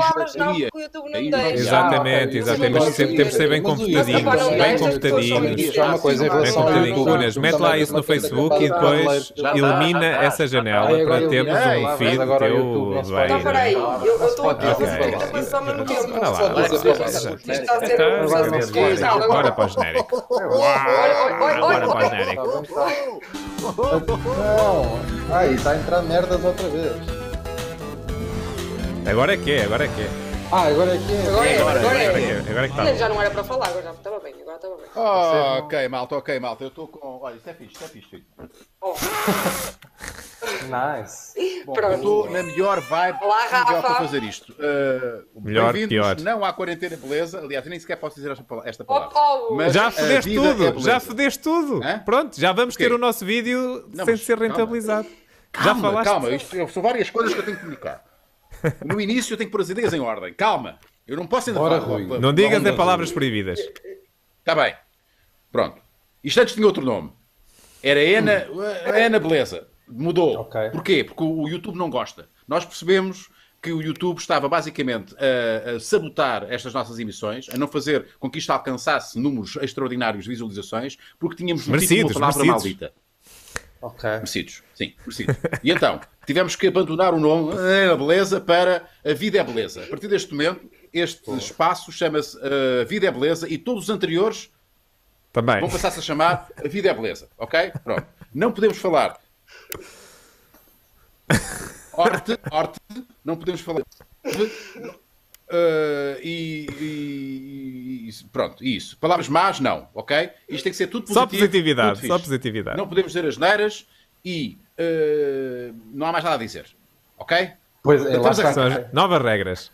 palavras não, porque o YouTube Aí não não- deixa. Exatamente, exatamente. Mas Mas sempre temos de ser bem mas comportadinhos. Bem comportadinhos. Já uma coisa em Bem relação ao comportadinhos. YouTube. Unas, mete lá isso no Facebook e depois elimina essa janela para termos um feed teu não Então, é? peraí, eu estou aqui a Ok. fazer Só a ser um Agora não. Não, agora- Bora para o genérico. Bora para o genérico. Não! Ai, está a entrar merdas outra vez. Agora é que é, agora é que é. Ah, agora é que é. Agora é, agora Agora é que é. é, agora é que está. Já não era para falar, agora já estava bem, agora estava bem. Oh, ok, malta, ok, malta. Eu estou com. Olha, isto é fixe, isto é fixe. filho. Oh, Nice. Bom, eu Pronto. estou na melhor vibe Olá, melhor Rafa. para fazer isto. Uh, Melhor, pior. Não há quarentena, beleza. Aliás, eu nem sequer posso dizer esta pala- esta oh, palavra. oh, Mas Já fodeste vida tudo, é já fodeste tudo. Hã? Pronto, já vamos ter quê? o nosso vídeo Não, sem mas ser calma. rentabilizado. já Calma, falaste. calma. Isto, são várias coisas que eu tenho que comunicar. No início eu tenho que pôr as ideias em ordem. Calma. Eu não posso ainda Bora, falar. Rui. Não digas é palavras proibidas. Está bem. Pronto. Isto antes tinha outro nome. Era Ana, Ana Beleza. Mudou. Ok. Porquê? Porque o YouTube não gosta. Nós percebemos que o YouTube estava basicamente a, a sabotar estas nossas emissões, a não fazer com que isto alcançasse números extraordinários de visualizações, porque tínhamos Merecidos, uma palavra merecidos. maldita. Ok. Merecidos, sim, merecidos. E então, tivemos que abandonar o nome Ana Beleza para A Vida é Beleza. A partir deste momento, este espaço chama-se uh, Vida é Beleza e todos os anteriores Também. vão passar-se a chamar A Vida é Beleza, ok? Pronto. Não podemos falar Horte, horte, não podemos falar Uh, e, e- e- pronto, isso. Palavras más, não, ok? Isto tem que ser tudo positivo. Só positividade, só positividade. Não podemos dizer as neiras e uh, não há mais nada a dizer, ok? Pois é, lá Estamos a-. São as novas regras.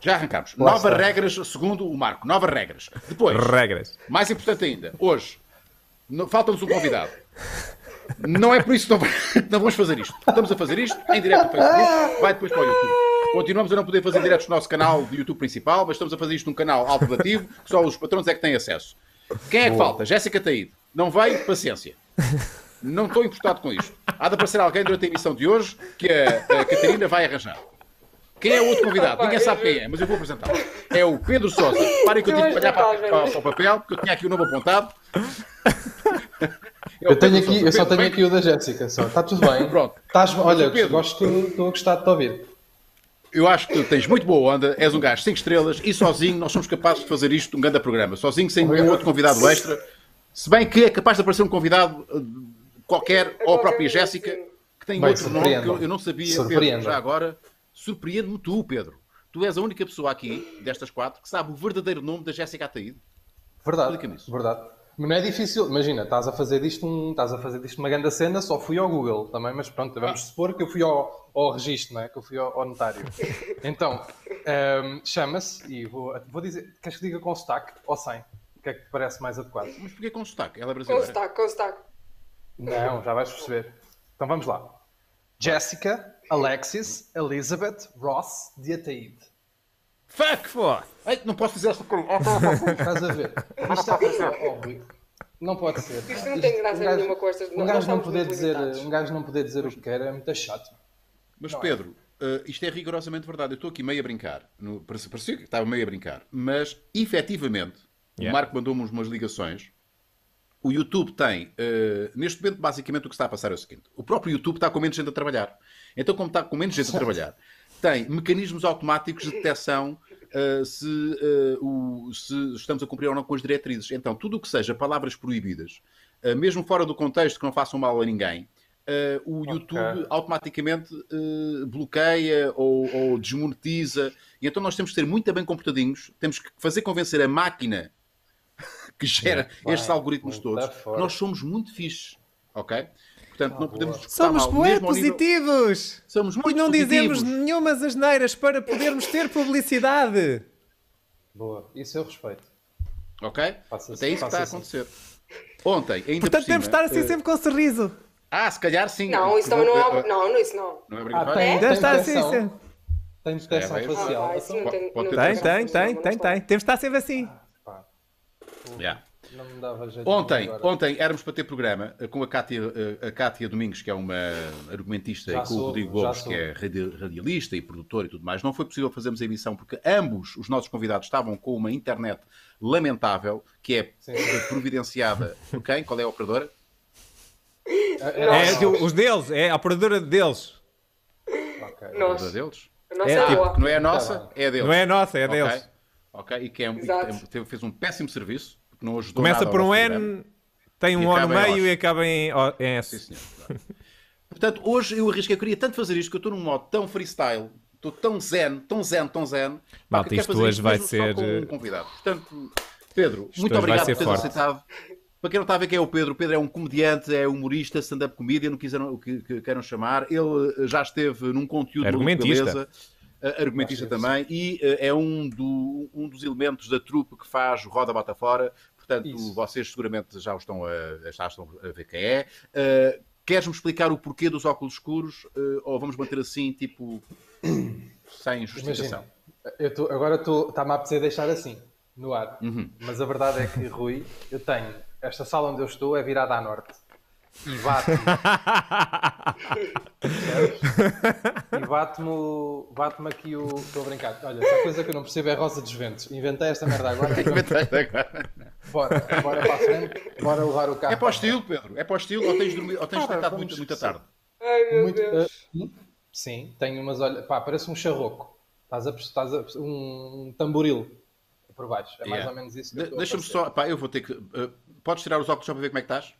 Já arrancamos. Lá Novas está. regras, segundo o Marco, novas regras. Depois, Regras. mais importante ainda, hoje, no- falta-nos um convidado. Não é por isso que não, vamos fazer isto. Estamos a fazer isto em direto no Facebook, vai depois para o YouTube. Continuamos a não poder fazer diretos no nosso canal de YouTube principal, mas estamos a fazer isto num canal alternativo, que só os patrões é que têm acesso. Quem é que falta? Jéssica Taíde. Não veio? Paciência. Não estou importado com isto. Há de aparecer alguém durante a emissão de hoje que a, a Catarina vai arranjar. Quem é o outro convidado? Ninguém sabe quem é, mas eu vou apresentá-lo. É o Pedro Sousa. Parem que eu tive que olhar para, para- para o papel, porque eu tinha aqui o nome apontado. É Eu, tenho aqui, Sousa. eu só Pedro, tenho vem. aqui o da Jéssica. Só. Está tudo bem. Pronto. Estás, olha, gosto, estou a gostar de te ouvir. Eu acho que tens muito boa onda, és um gajo 5 estrelas e sozinho nós somos capazes de fazer isto num grande programa. Sozinho, sem nenhum outro convidado extra. Se bem que é capaz de aparecer um convidado uh, qualquer, ou a própria Jéssica, que tem Bem, outro nome que eu, eu não sabia. Pedro, já agora, surpreende-me tu, Pedro. Tu és a única pessoa aqui, destas quatro, que sabe o verdadeiro nome da Jéssica Ataíde. Verdade. Explica-me isso. Verdade. Mas não é difícil. Imagina, estás a fazer disto, um, estás a fazer disto uma grande cena, só fui ao Google também, mas pronto, vamos Ah. supor que eu fui ao, ao registro, não é? Que eu fui ao, ao notário. Então, ehm, chama-se, e vou, vou dizer, queres que diga com sotaque ou sem? O que é que te parece mais adequado? Mas porquê com sotaque? Ela é Com brasileira. sotaque, com sotaque. Não, já vais perceber. Então vamos lá. Jessica, Alexis, Elizabeth, Ross, de Ataíde. Fuck! Ei, não posso dizer esta coisa. Estás a ver? Isto é óbvio. Não pode ser. Isto não tem graça um gajo- nenhuma com estas- Um gajo, não poder dizer, um gajo não poder dizer o que quer é muito chato. Mas Não é. Pedro, eh, isto é rigorosamente verdade. Eu estou aqui meio a brincar. No, parecia, parecia que estava meio a brincar. Mas, efetivamente, Yeah. o Marco mandou-me umas ligações. O YouTube tem, eh, neste momento, basicamente o que está a passar é o seguinte: o próprio YouTube está com menos gente a trabalhar. Então, como está com menos gente a trabalhar, tem mecanismos automáticos de detecção eh, se, eh, o- se estamos a cumprir ou não com as diretrizes. Então, tudo o que seja palavras proibidas, eh, mesmo fora do contexto que não façam mal a ninguém, o YouTube automaticamente bloqueia ou, ou desmonetiza. E então nós temos que ser muito bem comportadinhos, temos que fazer convencer a máquina que gera Bem, estes algoritmos muito todos. Nós somos muito fixes, ok? Portanto, não podemos Somos bué ao nível- positivos. Somos muito E não dizemos positivos. nenhumas asneiras para podermos ter publicidade. Boa, isso eu respeito. Ok? Até isso que está a assim. acontecer. Ontem, ainda Portanto, por cima, temos de estar assim eh, sempre com um sorriso. Ah, se calhar sim. Não, isso também não é. eh, Não, não, isso não. Não é Ah, obrigatório? tem, Deve tem estar assim sempre. Tem proteção É, é. facial. Ah, tem. Tem, tem, tem, tem, tem. Temos de estar sempre assim. Pá, Yeah. Não me dava jeito. Ontem, agora. ontem éramos para ter programa eh, com a Cátia, eh, a Cátia Domingos, que é uma argumentista, Já e com o Rodrigo Gomes, que é radi- radialista e produtor e tudo mais. Não foi possível fazermos a emissão porque ambos os nossos convidados estavam com uma internet lamentável, que é Sim, sim. providenciada por quem? Qual é a operadora? Era É só- que os deles, é a operadora deles. Ok. A Nós. operadora deles? A nossa É, é, tipo. Que não é a Tá nossa, é a deles. Não é a nossa, é a deles. Ok, e que é, e que teve- fez um péssimo serviço, não ajudou Começa por um N, tem um O no meio e acaba em em Sim, S. senhor. Portanto, hoje eu arrisquei, eu queria tanto fazer isto que eu estou num modo tão freestyle, estou tão zen, tão zen, tão zen. Malta, isto fazer hoje vai mesmo só ser, com um eh, convidado. Portanto, Pedro, Isto muito obrigado por teres forte. aceitado. Para quem não está a ver quem é o Pedro, o Pedro é um comediante, é humorista, stand-up comedian, o que quiseram- o que, que queiram chamar. Ele eh, já esteve num conteúdo Argumentista. de beleza, eh, argumentista também, e eh, é um, do- um dos elementos da trupe que faz o Roda Bata Fora. Portanto, Isso. vocês seguramente já o estão a, já estão a ver quem é. Eh, Queres-me explicar o porquê dos óculos escuros eh, ou vamos manter assim, tipo, sem justificação? Imagina, eu tô, agora está-me a apetecer deixar assim, no ar. Uhum. Mas a verdade é que, Rui, eu tenho. Esta sala onde eu estou é virada a norte. E bate-me. E bate-me bate aqui o. Estou a brincar. Olha, essa coisa que eu não percebo é Rosa dos Ventos. Inventei esta merda agora. Bora, bora para a frente. Bora levar o carro. É para o estilo, Pedro. É para o estilo ou tens, dormido, ou tens Cara, vamos muito, muita esquecer. tarde? Ai meu Muito, Deus. uh, sim, tenho umas olhas. Pá, parece um charroco. Estás a, estás a, um tamboril por baixo. É mais Yeah. ou menos isso. De- a Deixa-me só. Pá, eu vou ter que. eh, podes tirar os óculos só para ver como é que estás?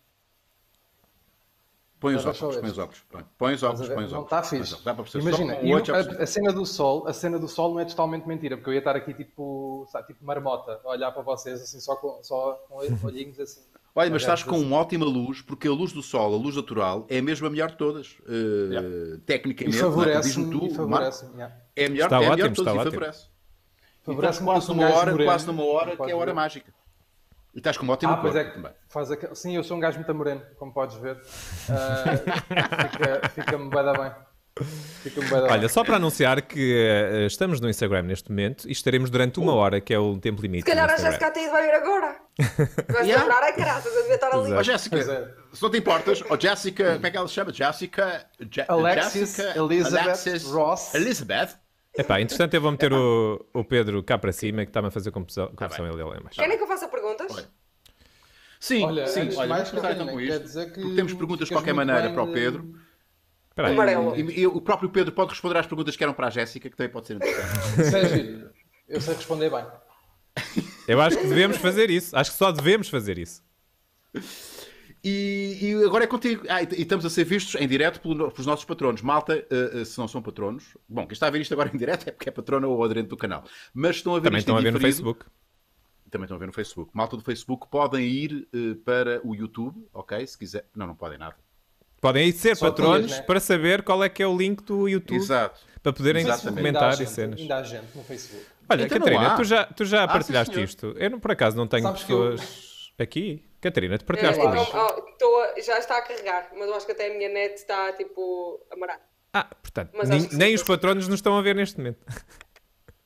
Põe os óculos, ver. põe os óculos. Põe os óculos, põe os Não óculos. está põe os fixe. Dá para perceber. Imagina, percebo. a, a cena do sol, a cena do sol não é totalmente mentira, porque eu ia estar aqui tipo, sabe, tipo marmota, a olhar para vocês assim, só com, só com olhinhos assim. Olha, mas estás com uma ótima luz, porque a luz do sol, a luz natural, é mesmo a melhor de todas. Eh, E Tecnicamente, não é? favorece-me, Diz-me tu, e favorece-me. yeah. É a melhor, Está é a melhor ótimo, de todas está e ótimo. favorece. E Favorece-me estás quase porque numa um hora, quase numa hora não que é a hora mágica. E estás com uma ótima Ah, pois cor é que também. faz aquele... Sim, eu sou um gajo muito moreno, como podes ver. Fica- Fica-me bem da bem. Fica-me bem da Olha, só para anunciar que eh, estamos no Instagram neste momento e estaremos durante uma hora, que é o tempo limite. Se calhar a. Jéssica até vai vir agora. Vai-se Yeah. lembrar a graças, a devia estar ali. Ó Jéssica, é. se não te importas, ó Jéssica, como é que ela se chama? Jéssica. Je- Alexis Jéssica Elizabeth Ross. Elizabeth. Epá, entretanto eu vou meter o, o Pedro cá para cima, que está-me a fazer confusão, Tá confusão ele ali em baixo. Querem que eu faça perguntas? Olha. Sim, Olha, sim, olha, mais, vamos então com isto. dizer que porque temos perguntas de ficas qualquer maneira para o de- Pedro. Espera aí. Amarelo. E, e o próprio Pedro pode responder às perguntas que eram para a Jéssica, que também pode ser interessante. É. Eu sei responder bem. Eu acho que devemos fazer isso. Acho que só devemos fazer isso. E, e agora é contigo. Ah, e, e estamos a ser vistos em direto pelo- pelos nossos patronos. Malta, eh, eh, se não são patronos, bom, quem está a ver isto agora em direto é porque é patrona ou aderente do canal. Mas estão a ver Também isto estão em a ver no. Facebook. Também estão a ver no Facebook. Malta do Facebook podem ir eh, para o YouTube, ok? Se quiser. Não, não podem nada. Podem ir ser Só patronos tias, né? para saber qual é que é o link do YouTube Exato. para poderem comentar e cenas. Ainda há gente no Facebook. Olha, Então Catarina, tu já, tu já Ah, partilhaste sim, isto. Eu, não- por acaso, não tenho Sabes que eu- pessoas aqui. Catarina, É, partilhaste então, isto. ó, estou a- já está a carregar, mas eu acho que até a minha net está tipo a marar. Ah, portanto, Mas nem, que nem os mas- patronos nos estão a ver neste momento.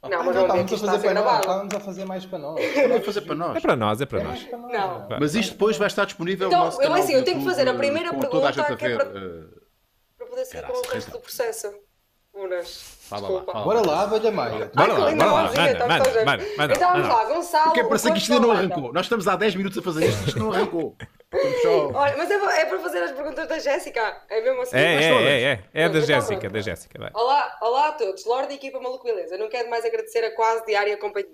Não, Ah, mas então olha que estávamos a a fazer para nós. Estávamos a fazer mais para nós. Vamos fazer para nós. É para nós, é para nós. Não. Mas isto depois vai estar disponível Então, no nosso eu, canal assim, do eu tenho que fazer a primeira a pergunta a que é para- eh, Para poder seguir com o resto do processo. Unas. Fala lá, fala Bora lá, velha Maia. Bora lá, que bora lá, manda, então, manda, então, manda, manda, Então vamos lá, Gonçalo. Porque parece que quanto isto ainda não arrancou. Nós estamos há 10 minutos a fazer isto e isto não arrancou. Só- Olha, mas é, para- é para fazer as perguntas da Jéssica. É mesmo assim? É, é, é, é. É da Então, Jéssica, da Jéssica. vai. Olá, olá a todos, Lorde e equipa Maluco Beleza. Não quero mais agradecer a quase diária companhia.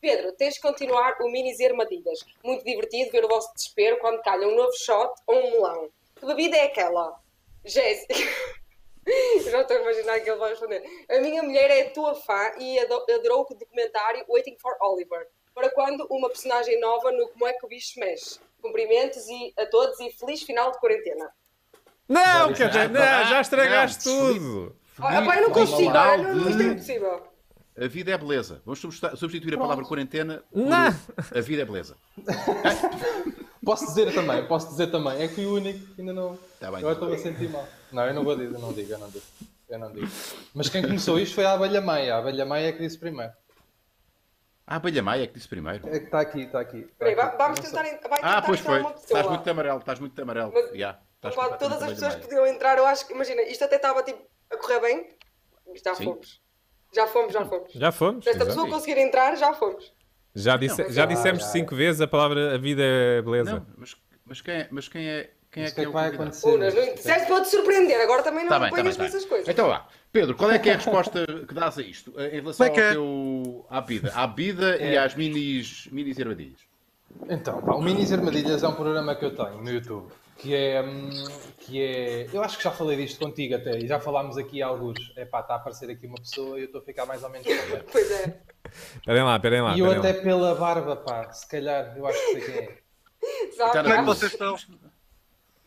Pedro, tens de continuar o mini Armadilhas. Muito divertido ver o vosso desespero quando calha um novo shot ou um melão. Que bebida é aquela? Jéssica. Eu Já estou a imaginar que ele vai responder. A minha mulher é tua fã e ado- adorou o documentário Waiting for Oliver. Para quando uma personagem nova no Como é que o bicho mexe? Cumprimentos e, a todos e feliz final de quarentena. Não, Catarina, nada. não, já estragaste Não, tudo. Pai, eu não consigo, olha, não, isto é impossível. A vida é beleza. Vamos substitu- substituir a palavra quarentena por Não. a vida é beleza. Posso dizer também, posso dizer também. É que fui o único que ainda não. Tá bem, Agora tá estou a sentir mal. Não, eu não vou dizer, eu não digo, eu não digo. Eu não digo. Mas quem começou isto foi a abelha meia. A abelha meia é que disse primeiro. Ah, a Abelha Maia que disse primeiro. É que está aqui, está aqui. Tá Peraí, aqui. vamos tentar, en- vai tentar Ah, pois foi. uma pessoa. Estás muito amarelo, estás muito amarelo. Mas- Yeah, estás todas as pessoas Maia. podiam entrar, eu acho que, imagina, isto até estava tipo a correr bem. Já Sim. fomos. Já fomos, já fomos. Já fomos. Se esta pessoa conseguir entrar, já fomos. Já, disse, Não, já já, dissemos já. cinco vezes a palavra a vida é beleza. Não, mas, mas quem é, mas quem é, quem é que é que o vai convidado? acontecer? Unas, não disseste para te surpreender, agora também não Tá bem, tá ponhas tá essas bem. coisas. Então vá. Pedro, qual é que é a resposta que dás a isto em relação Como é que ao é? teu, à vida? À vida e É. às minis, minis ervadilhas. Então, pá, o Minis Armadilhas é um programa que eu tenho no YouTube. Que é, hum, que é. Eu acho que já falei disto contigo até, e já falámos aqui alguns. É pá, está a aparecer aqui uma pessoa e eu estou a ficar mais ou menos contente. Pois é. Esperem lá, esperem lá. E eu até lá. pela barba, pá, se calhar, eu acho que sei quem é. Como é que vocês estão?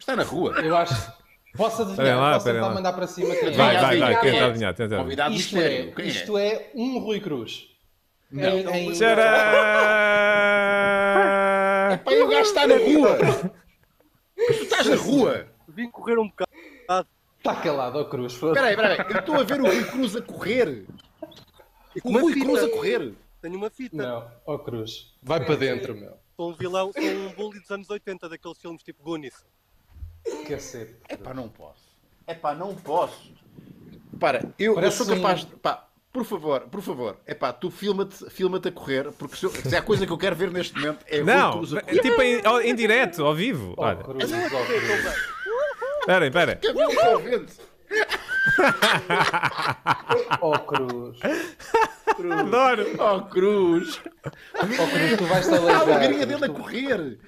Está na rua. Eu acho. Posso adivinhar, lá, posso tentar lá. mandar para cima quem é. Vai, vai, vai. Adivinha, Quem é. está a adivinhar? Tenta adivinhar. Isto é, é? isto é um Rui Cruz. Não. Em- em- Tcharam! Pá, o gajo está na rua. Tu estás na rua. Vim correr um bocado. Está calado, ó Cruz. Espera aí, espera aí. Eu estou a ver o Rui Cruz a correr. O uma Rui fita. Cruz a correr. Tenho uma fita. Não, ó Cruz. Vai para dentro, meu. Sou um vilão, sou um bully dos anos 80, daqueles filmes tipo Goonies. Cacete. É pá, não posso. É pá, não posso. Para, eu, eu sou capaz de. Pá, por favor, por favor. É pá, tu filma-te filma a correr, porque se, eu- se há coisa que eu quero ver neste momento é Não, Cruz a correr. tipo em, ao- em direto, ao vivo. Ó Olha, Cruz, Cruz. esperem, esperem. Vento. Ó Cruz. Adoro. Oh, Cruz. Ó Cruz, tu vais-te A aleijar. alegria Cruz, dele a tu- correr.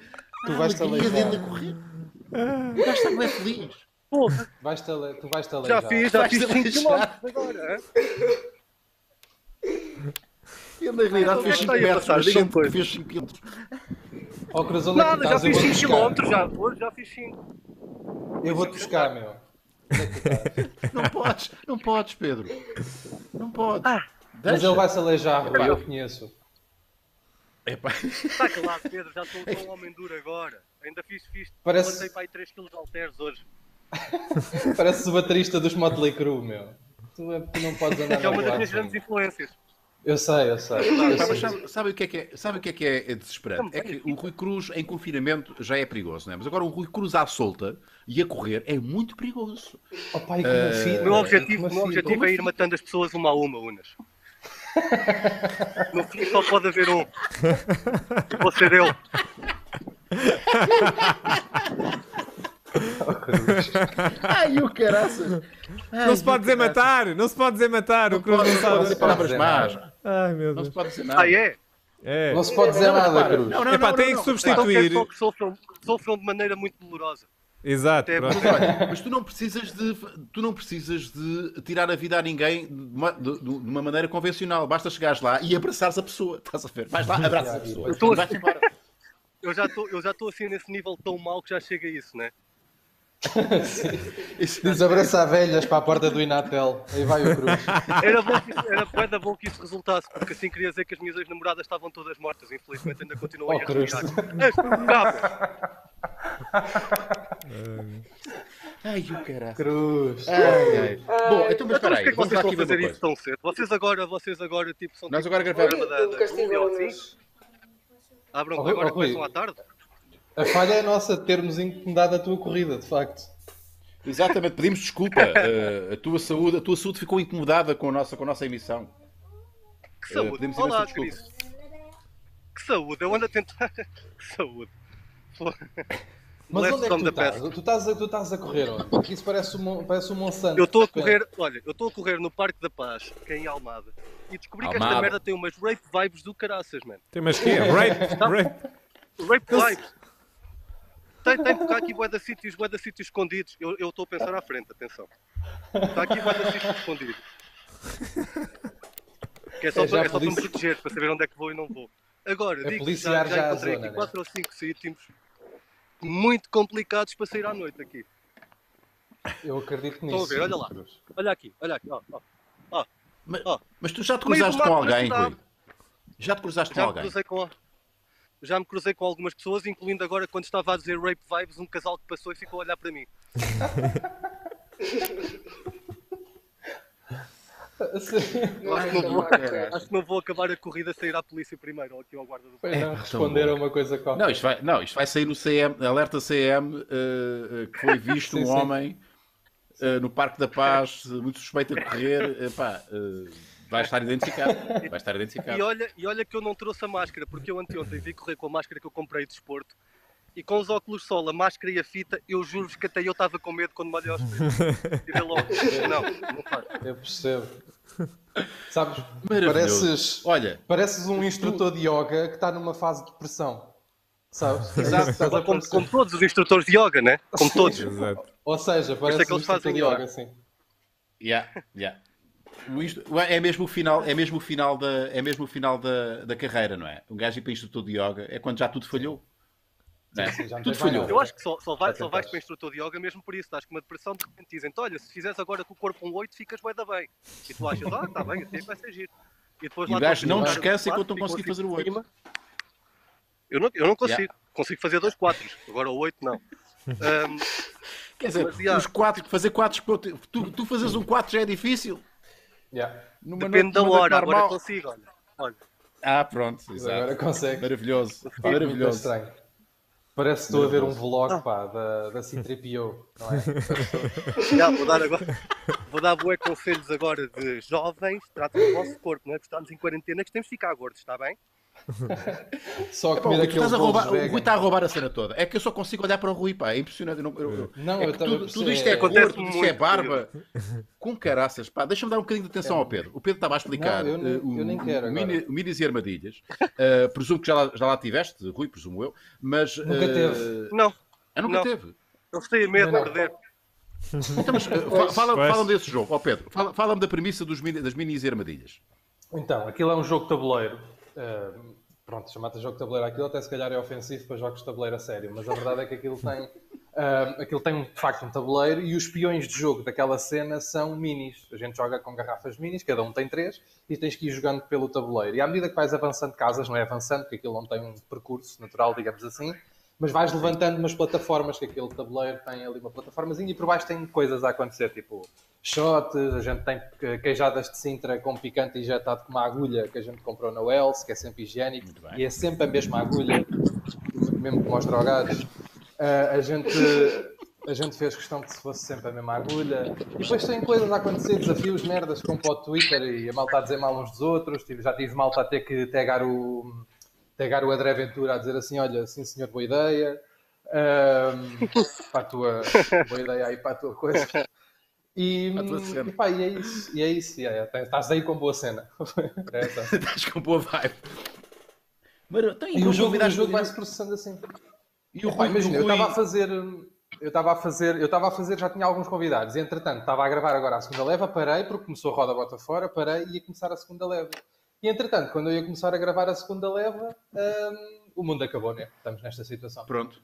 Tu A vais-te alegria dele a correr. O gajo está bem feliz. Porra, Vais-te ale- Tu vais-te já aleijar. fiz, já Vais fiz 5 aleijar. km agora. hã? Ele na realidade 5 é aí a metros, passar? mas que fez 5 quilómetros. Ó é tu Nada, já? Eu fiz vou-te 5 buscar. km já. Hoje já fiz 5. Eu vou-te buscar, meu. É? Não podes, não podes, Pedro. Não podes. Ah. Mas Deixa. ele vai-se aleijar, Rui, Epá. eu conheço. Epá. Está calado, Pedro, já sou um homem duro agora. Ainda fiz, fiz, Parece- levantei para aí 3 kg de halteres hoje. Pareces o baterista dos Motley Crue, meu. Tu, é- tu não podes andar é uma das minhas grandes influências. Eu sei, eu sei. Eu sei. sabe, sabe o que é que é, sabe o que é, que é desesperante? É que o Rui Cruz em confinamento já é perigoso, não é? Mas agora o Rui Cruz à solta e a correr é muito perigoso. Oh, pai, uma fita. O meu objetivo, meu uma objetivo é ir matando as pessoas uma a uma, Unas. No fim só pode haver um. E vou ser eu. Ai, o caraça! Não se pode dizer matar, não se pode dizer matar. O Cruz não Não se pode dizer palavras más. Ai, meu Não se Deus. pode dizer nada. Ah, é? É. Não se pode dizer nada, repara, Cruz. não, não, Epá, não, tem não, que não. Substituir. só que sofram, sofram de maneira muito dolorosa. Exato. Até Olha, mas tu não precisas de tu não precisas de tirar a vida a ninguém de uma, de- de uma maneira convencional. Basta chegares lá e abraçares a pessoa. Estás a ver? Vais lá, abraças a pessoa. Eu estou- E vais embora. Eu já estou eu já estou assim nesse nível tão mau que já chega a isso, né? Isso- Diz abraçar velhas para a porta do Inatel. Aí vai o Cruz. Era bom que isso, era bom que isso resultasse, porque assim queria dizer que as minhas ex-namoradas estavam todas mortas. Infelizmente ainda continuam Oh, a Cruz. Ai, o caralho. Cruz. Ai, ai. Bom, então, mas Então, espera mas aí, que vamos vocês lá aqui fazer isso tão cedo? Vocês agora, vocês agora, tipo, são Nós tipo, agora gravamos. programa da- Do da castigo Google, assim? Unas. Abram Oh, agora oh, começam à tarde? A falha é nossa de termos incomodado a tua corrida, de facto. Exatamente, pedimos desculpa. Eh, a, tua saúde, a tua saúde ficou incomodada com a nossa, com a nossa emissão. Que saúde. pedimos Olá. Cris. Que saúde. Eu ando a tentar... que saúde. Mas Left onde é que tu estás? past. Tu estás, a, tu estás a correr onde? Porque isso parece um, parece um Monsanto. Eu estou a correr, olha, eu estou a correr no Parque da Paz, que é em Almada, e descobri que esta Almada. merda tem umas rape vibes do caraças, mano. Tem mais quê? Rape, rape. Rape vibes. Tem, tem, porque há aqui bué de sítios, bué de sítios escondidos. Eu eu estou a pensar à frente, atenção. Está aqui bué de sítios escondidos. Que é só, É para, é só para me proteger, para saber onde é que vou e não vou. Agora, É digo já, já encontrei zona, aqui né? 4 ou 5 sítios muito complicados para sair à noite aqui. Eu acredito Estão nisso. a ver, olha lá. Cruz. Olha aqui, olha aqui, ó, ó. Mas, Ó. mas tu já te cruzaste com alguém. Rui? Já te cruzaste com Já me, alguém? cruzei com, já me cruzei com algumas pessoas, incluindo agora quando estava a dizer rape vibes, um casal que passou e ficou a olhar para mim. Acho que, não vou, acho que não vou acabar a corrida sem ir à polícia primeiro, ou aqui ao guarda do Pois não, É, a uma coisa qualquer. Não, isto vai, não, isto vai sair no CM, alerta CM, eh, eh, que foi visto Sim, um sim. homem eh, no Parque da Paz, muito suspeito a correr. Epá, vai estar identificado. Vai estar E identificado. olha, e olha que eu não trouxe a máscara, porque eu anteontem vi correr com a máscara que eu comprei de desporto e com os óculos de sol, a máscara e a fita, eu juro-vos que até eu estava com medo quando me olhei aos. Tirei logo. Não, não faz. Eu percebo. Sabes, Maravilhoso. pareces, Olha, pareces um instrutor de yoga que está numa fase de depressão. Sabes? Exato. Estás a Como, como todos os instrutores de yoga, né? Como todos. Exato. Ou seja, parece que um eles fazem de yoga. yoga, sim. yeah, yeah. É mesmo o final, é mesmo o final da, é mesmo o final da, da carreira, não é? Um gajo ir para instrutor de yoga é quando já tudo falhou. Não é? sim, tudo falhou. Eu acho que só, só, vai, só vais para instrutor de yoga mesmo por isso. Estás com uma depressão, de repente dizem olha, se fizeres agora com o corpo um 8, ficas bué da bem. E tu achas, ah, está bem, assim vai ser giro. E, depois E lá o gajo não o enquanto não ficam fazer o assim oito. por cima. Eu não, eu não consigo. Yeah. Consigo fazer dois 4. Agora o 8 não. Ahm, Quer dizer, Mas, yeah. os quatro, fazer quatro, tu, tu fazes um 4 já é difícil. Yeah. Numa depende da hora, agora consigo. Olha, olha. Ah, pronto, exato. Agora consegue. Maravilhoso, Muito maravilhoso. Parece que estou a ver um vlog pá, da, da C3PO, não é? Já, vou dar agora. Vou dar bué conselhos agora de jovens, tratem o vosso corpo, não é? Porque estamos em quarentena que temos de ficar gordos, está bem? Só comer a bolos roubar, o. Rui está a roubar a cena toda. É que eu só consigo olhar para o Rui, pá. É impressionante. Eu não, eu- eu- Não, é eu tudo, tudo isto é Acontece gordo, tudo isto é muito, barba. Com caraças, pá. Deixa-me dar um bocadinho de atenção ao Pedro. O Pedro estava a explicar Não, eu nem- eh, o, eu nem quero o, agora. mini, o Minis e Armadilhas. Eh, presumo que já lá, já lá tiveste, Rui, presumo eu. Mas. Nunca eh, teve. Não, Ah, nunca Não. teve. eles têm medo de perder. Então, mas, fa- fala- Pois. Fala-me desse jogo, ó Pedro. Fala- Fala-me da premissa dos mini- das Minis e Armadilhas. Então, aquilo é um jogo de tabuleiro. Ah, pronto, chamar-te jogo de tabuleiro aquilo até se calhar é ofensivo para jogos de tabuleiro a sério, mas a verdade é que aquilo tem, ah, aquilo tem de facto um tabuleiro e os peões de jogo daquela cena são minis. A gente joga com garrafas minis, cada um tem três, e tens que ir jogando pelo tabuleiro. E à medida que vais avançando casas, não é avançando, porque aquilo não tem um percurso natural, digamos assim, mas vais levantando umas plataformas, que aquele tabuleiro tem ali uma plataformazinha e por baixo tem coisas a acontecer, tipo shots, a gente tem queijadas de Sintra com picante injetado com uma agulha que a gente comprou na Wells, que é sempre higiênico, e é sempre a mesma agulha, mesmo como aos drogados. Ah, a, gente, a gente fez questão que se fosse sempre a mesma agulha. E depois tem coisas a acontecer, desafios, merdas, como para o Twitter e a malta a dizer mal uns dos outros. Tive- Já tive malta a ter que tagar o, tagar o André Ventura a dizer assim: olha, sim senhor, boa ideia. Ahm, para a tua boa ideia aí para a tua coisa. E, tua e, pá, e é isso, e é isso. e é, estás aí com boa cena. É essa. Estás com boa vibe. Mas, então, E não o jogo, o jogo vai se processando assim. E o Epá, imagina, eu estava a fazer. Eu estava a fazer, eu estava a fazer, já tinha alguns convidados, e entretanto estava a gravar agora a segunda leva, parei, porque começou a roda bota fora, parei e ia começar a segunda leva. E entretanto, quando eu ia começar a gravar a segunda leva, hum, o mundo acabou, né? Estamos nesta situação. Pronto.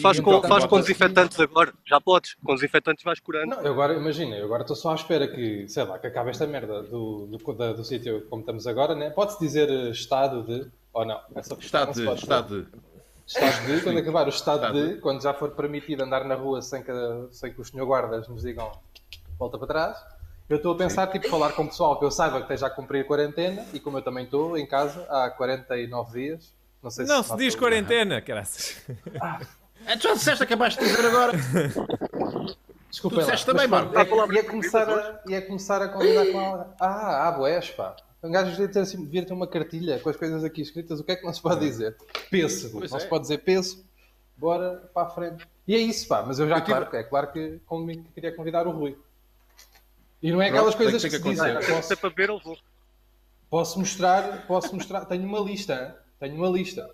Faz, E com, então, faz com desinfetantes agora. Já podes. Com desinfetantes vais curando. Não, eu agora, imagina, eu agora estou só à espera que, sei lá, que acabe esta merda do, do, da- do sítio como estamos agora, né? Pode-se dizer eh, estado de. Ou não? Essa Estado não pode Estado de. Estado de, quando acabar o estado Estado de, quando já for permitido andar na rua sem que, sem que os senhor guardas nos digam volta para trás, eu estou a pensar, tipo, falar com o pessoal que eu saiba que esteja a cumprir a quarentena e como eu também estou em casa há 49 dias. Não sei Não se se diz quarentena, caraças. Ah, tu já disseste, acabaste de dizer agora. Desculpa Tu disseste também, Há palavras Ia começar, a, ia começar a convidar com ela. Ah, há boés, pá. Um gajo devia ter, assim, devia ter uma cartilha com as coisas aqui escritas. O que é que não se pode dizer? Peso. Pois não é. se pode dizer peso. Bora para a frente. E é isso, pá. Mas eu já, Eu tive- claro, é claro que comigo que queria convidar o Rui. E não é Pronto, aquelas tem coisas que que, ter que se dizem. é Posso, para beber, eu vou. posso mostrar, posso mostrar. Tenho uma lista. Tenho uma lista.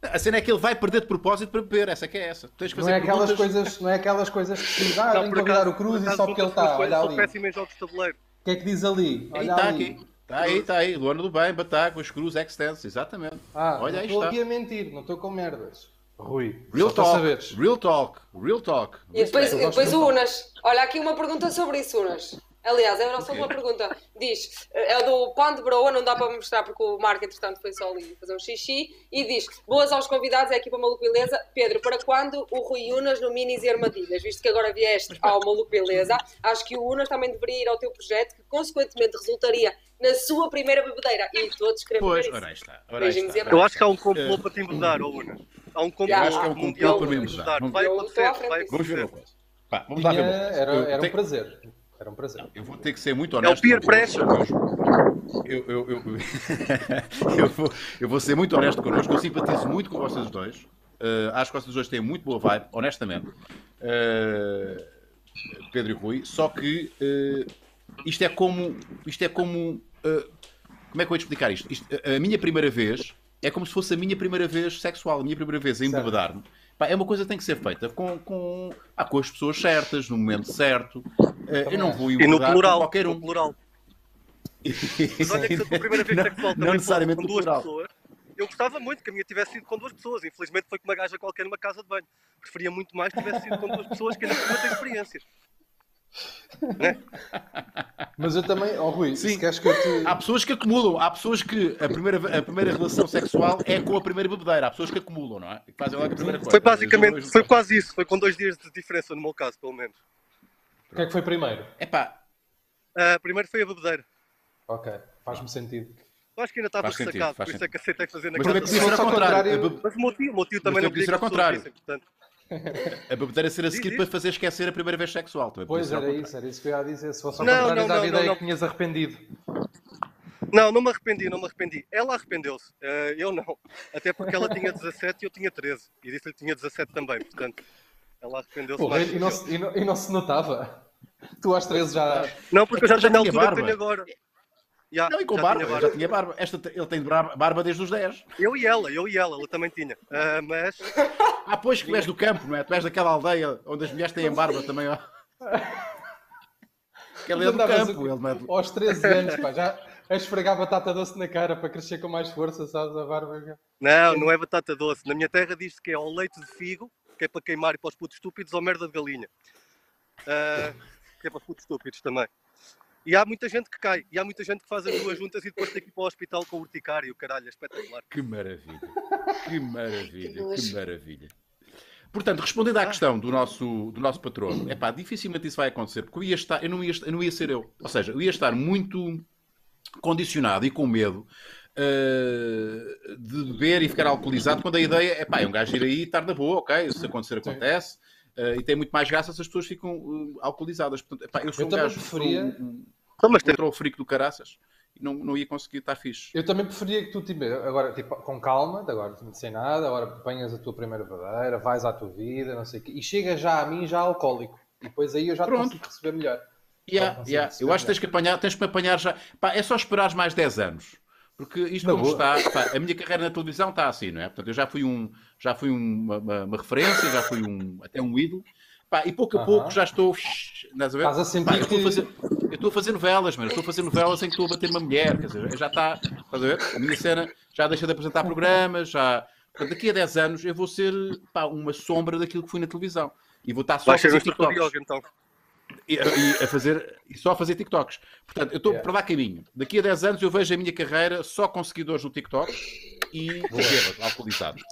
A cena é que ele vai perder de propósito para beber. Essa é que é essa. Tens que Não fazer é, aquelas perguntas- coisas, não é aquelas coisas que se ah, Não, por que convidar o Cruz e só porque ele está. Olha ali. péssimo em jogos de tabuleiro. O que é que diz ali? Aí Olha está ali. aqui. Está aí, está aí. Luana do Bem, Batáguas, Cruz, Extense. Exatamente. Ah, Olha, não aí estou está. aqui a mentir, não estou com merdas. Rui, Real só talk. saberes. Real talk. Real talk. E depois, e depois o Unas. Olha, aqui uma pergunta sobre isso, Unas. Aliás, era só uma pergunta. Diz, é o do pão de broa, não dá para mostrar porque o Marco, entretanto, foi só ali fazer um xixi. E diz, boas aos convidados, é a equipa Maluco Beleza. Pedro, para quando o Rui Unas no Minis e Armadilhas? Visto que agora vieste ao Maluco Beleza, acho que o Unas também deveria ir ao teu projeto, que consequentemente resultaria na sua primeira bebedeira. E todos queremos Pois, ver isso. ora está. Ora está. Eu acho que há um complô para te embedar, ó Unas. Há um complô Eu acho que é um complô para embedar. embedar. Vai acontecer, vai. Vamos ver uma coisa. Pá, vamos lá ver uma coisa. era, era um tenho- prazer. Era um prazer. Eu vou ter que ser muito É o honesto. peer pressure. Eu, eu, eu, eu, vou, eu vou ser muito honesto connosco. Eu simpatizo muito com vocês dois. Uh, acho que vocês dois têm muito boa vibe, honestamente. Uh, Pedro e Rui. Só que uh, isto é como. Isto é como. uh, como é que eu vou explicar isto? Isto, a minha primeira vez é como se fosse a minha primeira vez sexual, a minha primeira vez a embebedar-me. É uma coisa que tem que ser feita com, com, ah, com as pessoas certas, no momento certo. Uh, eu não vou E no embebedar com plural. qualquer No um. plural. Mas olha que se a tua primeira vez Não- sexual não também necessariamente com duas plural. pessoas, eu gostava muito que a minha tivesse sido com duas pessoas. Infelizmente foi com uma gaja qualquer numa casa de banho. Preferia muito mais que tivesse sido com duas pessoas que ainda por cima têm experiências. Mas eu também, ó Rui, Sim. se queres que eu te. Há pessoas que acumulam, há pessoas que a primeira, a primeira relação sexual é com a primeira bebedeira, há pessoas que acumulam, não é? Que fazem logo a primeira coisa. Foi basicamente, As duas- foi quase isso. Foi com dois dias de diferença no meu caso, pelo menos. O que é que foi primeiro? Epá, Ah, primeiro foi a bebedeira. Ok, faz-me sentido. Eu acho que ainda estava sentido, ressacado, por isso é que aceitei fazer na mas casa também podia ser ao contrário. contrário- Mas o meu tio, o meu tio também Mas não podia ser ao contrário. portanto. A bebedeira ser a seguir Diz, para diz. fazer esquecer a primeira vez sexual. Também Pois era isso, era isso que eu ia dizer. Se fosse ao Não, contrário, não, não, ideia não, que tinhas arrependido. Não, não me arrependi, não me arrependi. Ela arrependeu-se, eh, eu não. Até porque ela tinha 17 e eu tinha 13. E disse-lhe que tinha 17 também, portanto. Ela arrependeu-se mais. e, não que se, e, não, e não se notava. Tu às 13 já. Não, porque eu já Já tenho a altura que barba. tenho agora. Já, Não, e com já barba, tinha já tinha barba. Esta, ele tem barba barba desde os 10. Eu e ela, eu e ela, ela também tinha. Ah, mas Ah, pois que tu és do campo, não é? Tu és daquela aldeia onde as mulheres têm barba também, ó. Que ele é do campo, ele do... Aos 13 anos, pá, já a esfregar batata doce na cara para crescer com mais força, sabes? A barba. não, não é batata doce. Na minha terra diz-se que é ao leite de figo, que é para queimar e para os putos estúpidos, ou merda de galinha. Ah, que é para os putos estúpidos também. E há muita gente que cai, e há muita gente que faz as duas juntas e depois tem que ir para o hospital com urticário, caralho, é espetacular. Que maravilha. Que maravilha, Que que maravilha. Portanto, respondendo à questão do nosso, do nosso patrono, é pá, dificilmente isso vai acontecer, porque eu, ia estar, eu, não ia, eu não ia ser eu. Ou seja, eu ia estar muito condicionado e com medo eh, de beber e ficar alcoolizado, quando a ideia é pá, é um gajo ir aí e estar na boa, ok, se acontecer, acontece. eh, e tem muito mais graça se as pessoas ficam eh, alcoolizadas. Portanto, epá, eu sou Eu um também gajo, preferia- um, um, Então, mas tem... contra o frico do caraças e não, não ia conseguir estar fixe. Eu também preferia que tu, tipo, agora, tipo, com calma, agora sem nada, agora apanhas a tua primeira verdadeira, vais à tua vida, não sei o quê, e chega já a mim já alcoólico. E depois aí eu já te Pronto. consigo receber melhor. Yeah, Não consigo yeah. perceber Eu acho que melhor. tens que apanhar, tens que apanhar já. Pá, é só esperares mais 10 anos. Porque isto boa. está, pá, a minha carreira na televisão está assim, não é? Portanto, eu já fui, um, já fui uma, uma- uma referência, já fui um, até um ídolo. Pá, e pouco a pouco já estou. Estás a ver? Estás a sentir Pá, eu estou a que- fazer, eu estou a fazer novelas, mas estou a fazer novelas em que estou a bater uma mulher, quer dizer, já está, estás a ver? A minha cena já deixa de apresentar programas, já. Portanto, daqui a 10 anos eu vou ser pá, uma sombra daquilo que fui na televisão. E vou estar só a Vai ser um fazer TikToks então. e, e a fazer, e só a fazer TikToks. Portanto, eu estou Yeah. para dar caminho. Daqui a 10 anos eu vejo a minha carreira só com seguidores no TikTok e bêbados, alcoolizados.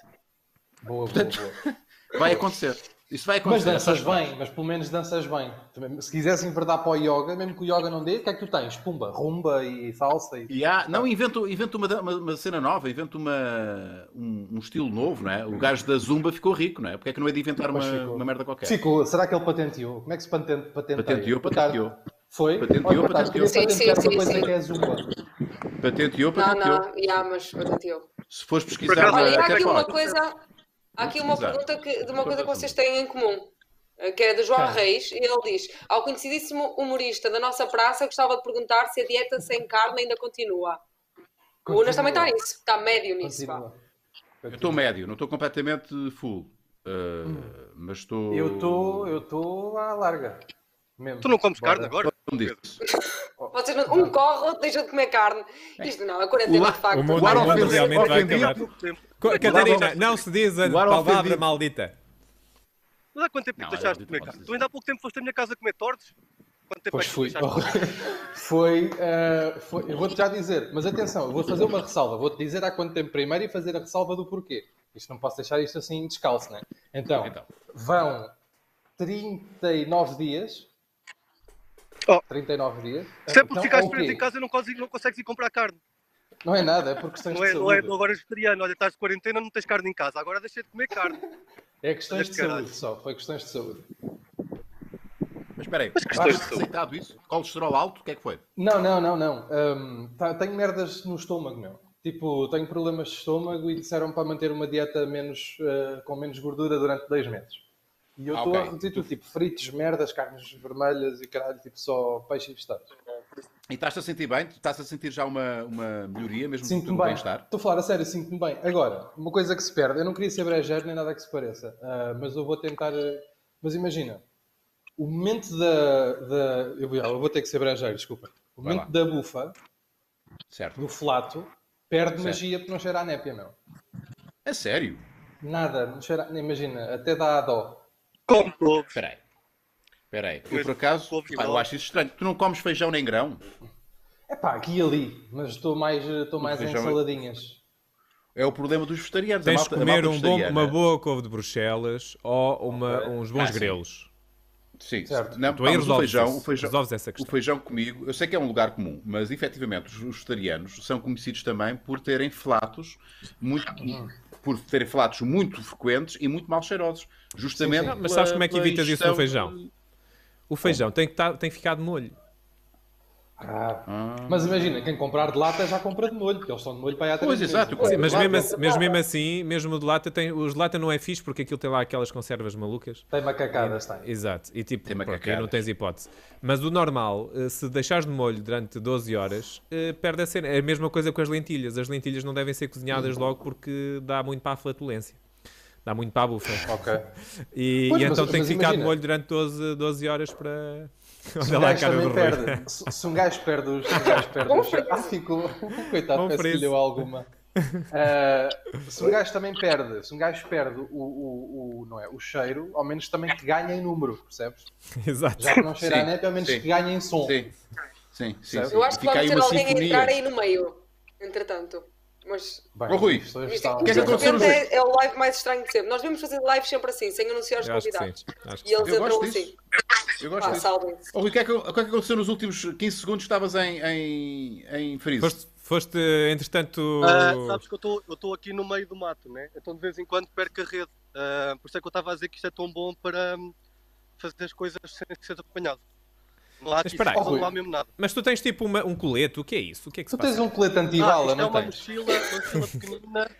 Boa, boa, Portanto, boa. Vai acontecer. Isso vai Mas acontecer. danças bem, mas pelo menos danças bem. Também, Se quiseres enverdar para o yoga, mesmo que o yoga não dê, o que é que tu tens? Pumba, rumba e salsa e... E há, não, invento, invento uma, uma, uma cena nova, invento uma, um, um estilo novo, não é? O gajo da Zumba ficou rico, não é? Porque é que não é de inventar uma, uma merda qualquer? Ficou, será que ele patenteou? Como é que se patente, patenteia? Patenteou, patenteou. Foi? Patenteou, Olha, patenteou. Sim, sim, uma coisa sim, que é zumba. Patenteou, Não, patenteou. não, yeah, mas patenteou. Se fores pesquisar Olha, e há aqui uma coisa, há aqui uma Exato. pergunta que, de uma coisa que vocês têm em comum, eh, que é do João Quem? Reis, e ele diz: Ao conhecidíssimo humorista da nossa praça, gostava de perguntar se a dieta sem carne ainda continua. O Unas também está nisso, está médio nisso. Continua. Eu estou médio, não estou completamente full. Uh, mas estou. Eu estou eu estou à larga. Mesmo. Tu não comes Bora. carne agora? Vocês não, um corre, outro deixa de comer carne. Isto não, a quarentena O- de facto. O mundo, O mundo realmente vai acabar. Catarina, não se diz a palavra maldita. Mas há quanto tempo é Não, que é deixaste de comer carne? Tu ainda há pouco tempo foste à minha casa comer tortos? Quanto tempo é Pois que tu fui. foi, eh, foi- Eu vou-te já dizer, mas atenção, eu vou fazer uma ressalva. Vou-te dizer há quanto tempo primeiro e fazer a ressalva do porquê. Isto não posso deixar isto assim descalço, né? Então, Então. vão 39 dias. Oh. 39 dias. Se é porque Então, ficares ok. preso em casa não consegues, não consegues ir comprar carne. Não é nada, é por questões Não é, de não é saúde. agora vegetariano, olha, estás de quarentena, não tens carne em casa, agora deixei de comer carne. É questões de Caralho. saúde só. Foi questões de saúde. Mas espera aí, questões estás de saúde. isso? Colesterol alto? O que é que foi? Não, não, não, não. Hum, tá- tenho merdas no estômago, meu. Tipo, tenho problemas de estômago e disseram para manter uma dieta menos, eh, com menos gordura durante dois meses. E eu Ah, estou ok. a reduzir tudo, tipo fritos, merdas, carnes vermelhas e caralho, tipo só peixe e vegetais. E estás-te a sentir bem? Estás a sentir já uma, uma melhoria, mesmo Sinto-me bem. bem-estar? Estou a falar a sério, sinto-me bem. Agora, uma coisa que se perde, eu não queria ser brejeiro nem nada que se pareça, ah, mas eu vou tentar. Mas imagina, o momento da. da eu, vou, eu vou ter que ser brejeiro, desculpa. O Vai momento lá. da bufa, Certo. do flato, perde Certo. magia porque não cheira a népia, meu. É sério? Nada, não cheira, imagina, até dá a dó. Como couves. Espera aí. Espera aí. Eu, por acaso, pá, eu acho isso estranho. Tu não comes feijão nem grão? É pá, aqui e ali, mas estou mais, estou mais em feijão é- saladinhas. É o problema dos vegetarianos. Tens de malta- a comer malta um bom- vegetariana- uma boa couve de Bruxelas ou uma- uns bons Ah, sim. grelos. Sim, Certo. não, Tu aí o resolves feijão, isso. o feijão, Resolves essa o questão. feijão comigo, eu sei que é um lugar comum, mas efetivamente os, os vegetarianos são conhecidos também por terem flatos muito, por terem flatos muito frequentes e muito mal cheirosos. Justamente. Sim, sim. Mas sabes pela- como é que evitas isso no feijão? O feijão tem que, tá- tem que ficar de molho. Ah, Ah. Mas imagina, quem comprar de lata já compra de molho, porque eles estão de molho para aí há três Pois, exato, Sim, mas mesmo, assim, mas mesmo assim, mesmo o de lata, tem, os de lata não é fixe porque aquilo tem lá aquelas conservas malucas. Tem macacadas, tem. Exato. E tipo, Tem pronto, não tens hipótese. Mas o normal, eh, se deixares de molho durante 12 horas, eh, perde a cena. É a mesma coisa com as lentilhas. As lentilhas não devem ser cozinhadas Uhum. logo porque dá muito para a flatulência. Dá muito para a bufa. Ok. E, Pois, e mas- então tem que mas ficar de imagina. molho durante 12, 12 horas para. Se Olha um lá a gajo cara do perde, se, se um gajo perde os. Se um gajo perde os ah, ficou. Coitado, Bom parece que lhe deu alguma. Ah, se um gajo também perde, se um gajo perde o, o, o, não é, o cheiro, ao menos também que ganha em número, percebes? Exato. Já que não cheira Sim, a neve, ao menos sim. que ganha em som. Sim, sim, sim. Sim. Eu acho que aí ter alguém a sinfonia. entrar aí no meio, entretanto. Mas Bem, Ó, Rui, isto, estão- que é que aconteceu no é, é o live mais estranho de sempre. Nós devemos fazer lives sempre assim, sem anunciar os Eu convidados. E eles Eu entram assim. disso. Eu gosto disso. salvem-se. Oh, Rui, o que, é que, o que é que aconteceu nos últimos 15 segundos? Estavas em, em, em freeze. Foste, foste, entretanto. Ah, sabes que eu estou- eu estou aqui no meio do mato, né? Então de vez em quando perco a rede. Ah, por isso é que eu estava a dizer que isto é tão bom para hum, fazer as coisas sem ser acompanhado. Há aqui espera não há mesmo nada. Mas tu tens tipo uma- um colete, o que é isso? O que é que se Tu tens passa? um colete Ah, antibala, isto é não uma tens? mochila, uma mochila pequenina.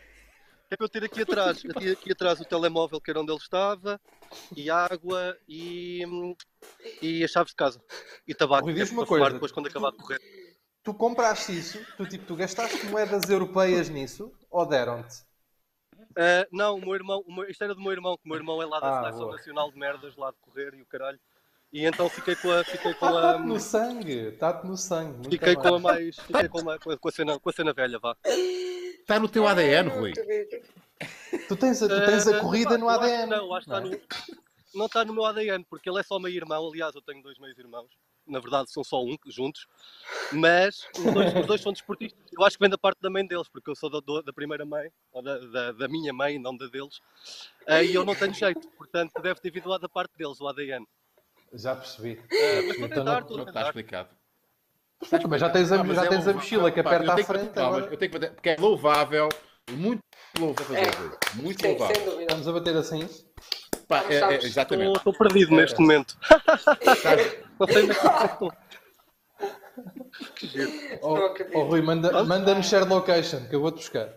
É para eu ter aqui atrás. Tinha aqui atrás o telemóvel que era onde ele estava, e água e, e as chaves de casa. E tabaco. Rui, diz-me uma coisa. Depois quando acabar de correr. Tu compraste isso, tu, tipo, tu gastaste moedas europeias nisso ou deram-te? Ah, não, o meu irmão, o meu- isto era do meu irmão, que o meu irmão é lá da Ah, Seleção boa. Nacional de Merdas, lá de correr e o caralho. E então fiquei com a. Fiquei com a. está-te no sangue, está-te no sangue. Fiquei com a mais. Fiquei com, a, com, a cena, com a cena velha, vá. Está no teu ADN, Rui. Tu tens a, tu tens a Ah, corrida no ADN. Não, acho que está não é? no. Não está no meu ADN, porque ele é só meio irmão. Aliás, eu tenho dois meios irmãos. Na verdade, são só um juntos. Mas os dois, os dois são desportistas. Eu acho que vem da parte da mãe deles, porque eu sou da, da primeira mãe, ou da, da, da minha mãe, não da deles. Ah, e eu não tenho jeito, portanto, deve ter vindo lá da parte deles, o ADN. Já percebi. Já mas percebi. a Então tentar, não- a Está tentar. explicado. Mas já tens a, Ah, mas já é tens a mochila que aperta eu à que frente. palmas, agora. Eu tenho que bater, porque é louvável, muito louvável É. fazer. Muito Sim, louvável. sem dúvida. Estamos a bater assim. Pá, é- é- exatamente. estou perdido neste momento. Não sei onde é que estou. Oh, oh, Rui, manda- manda-me share location que eu vou-te buscar.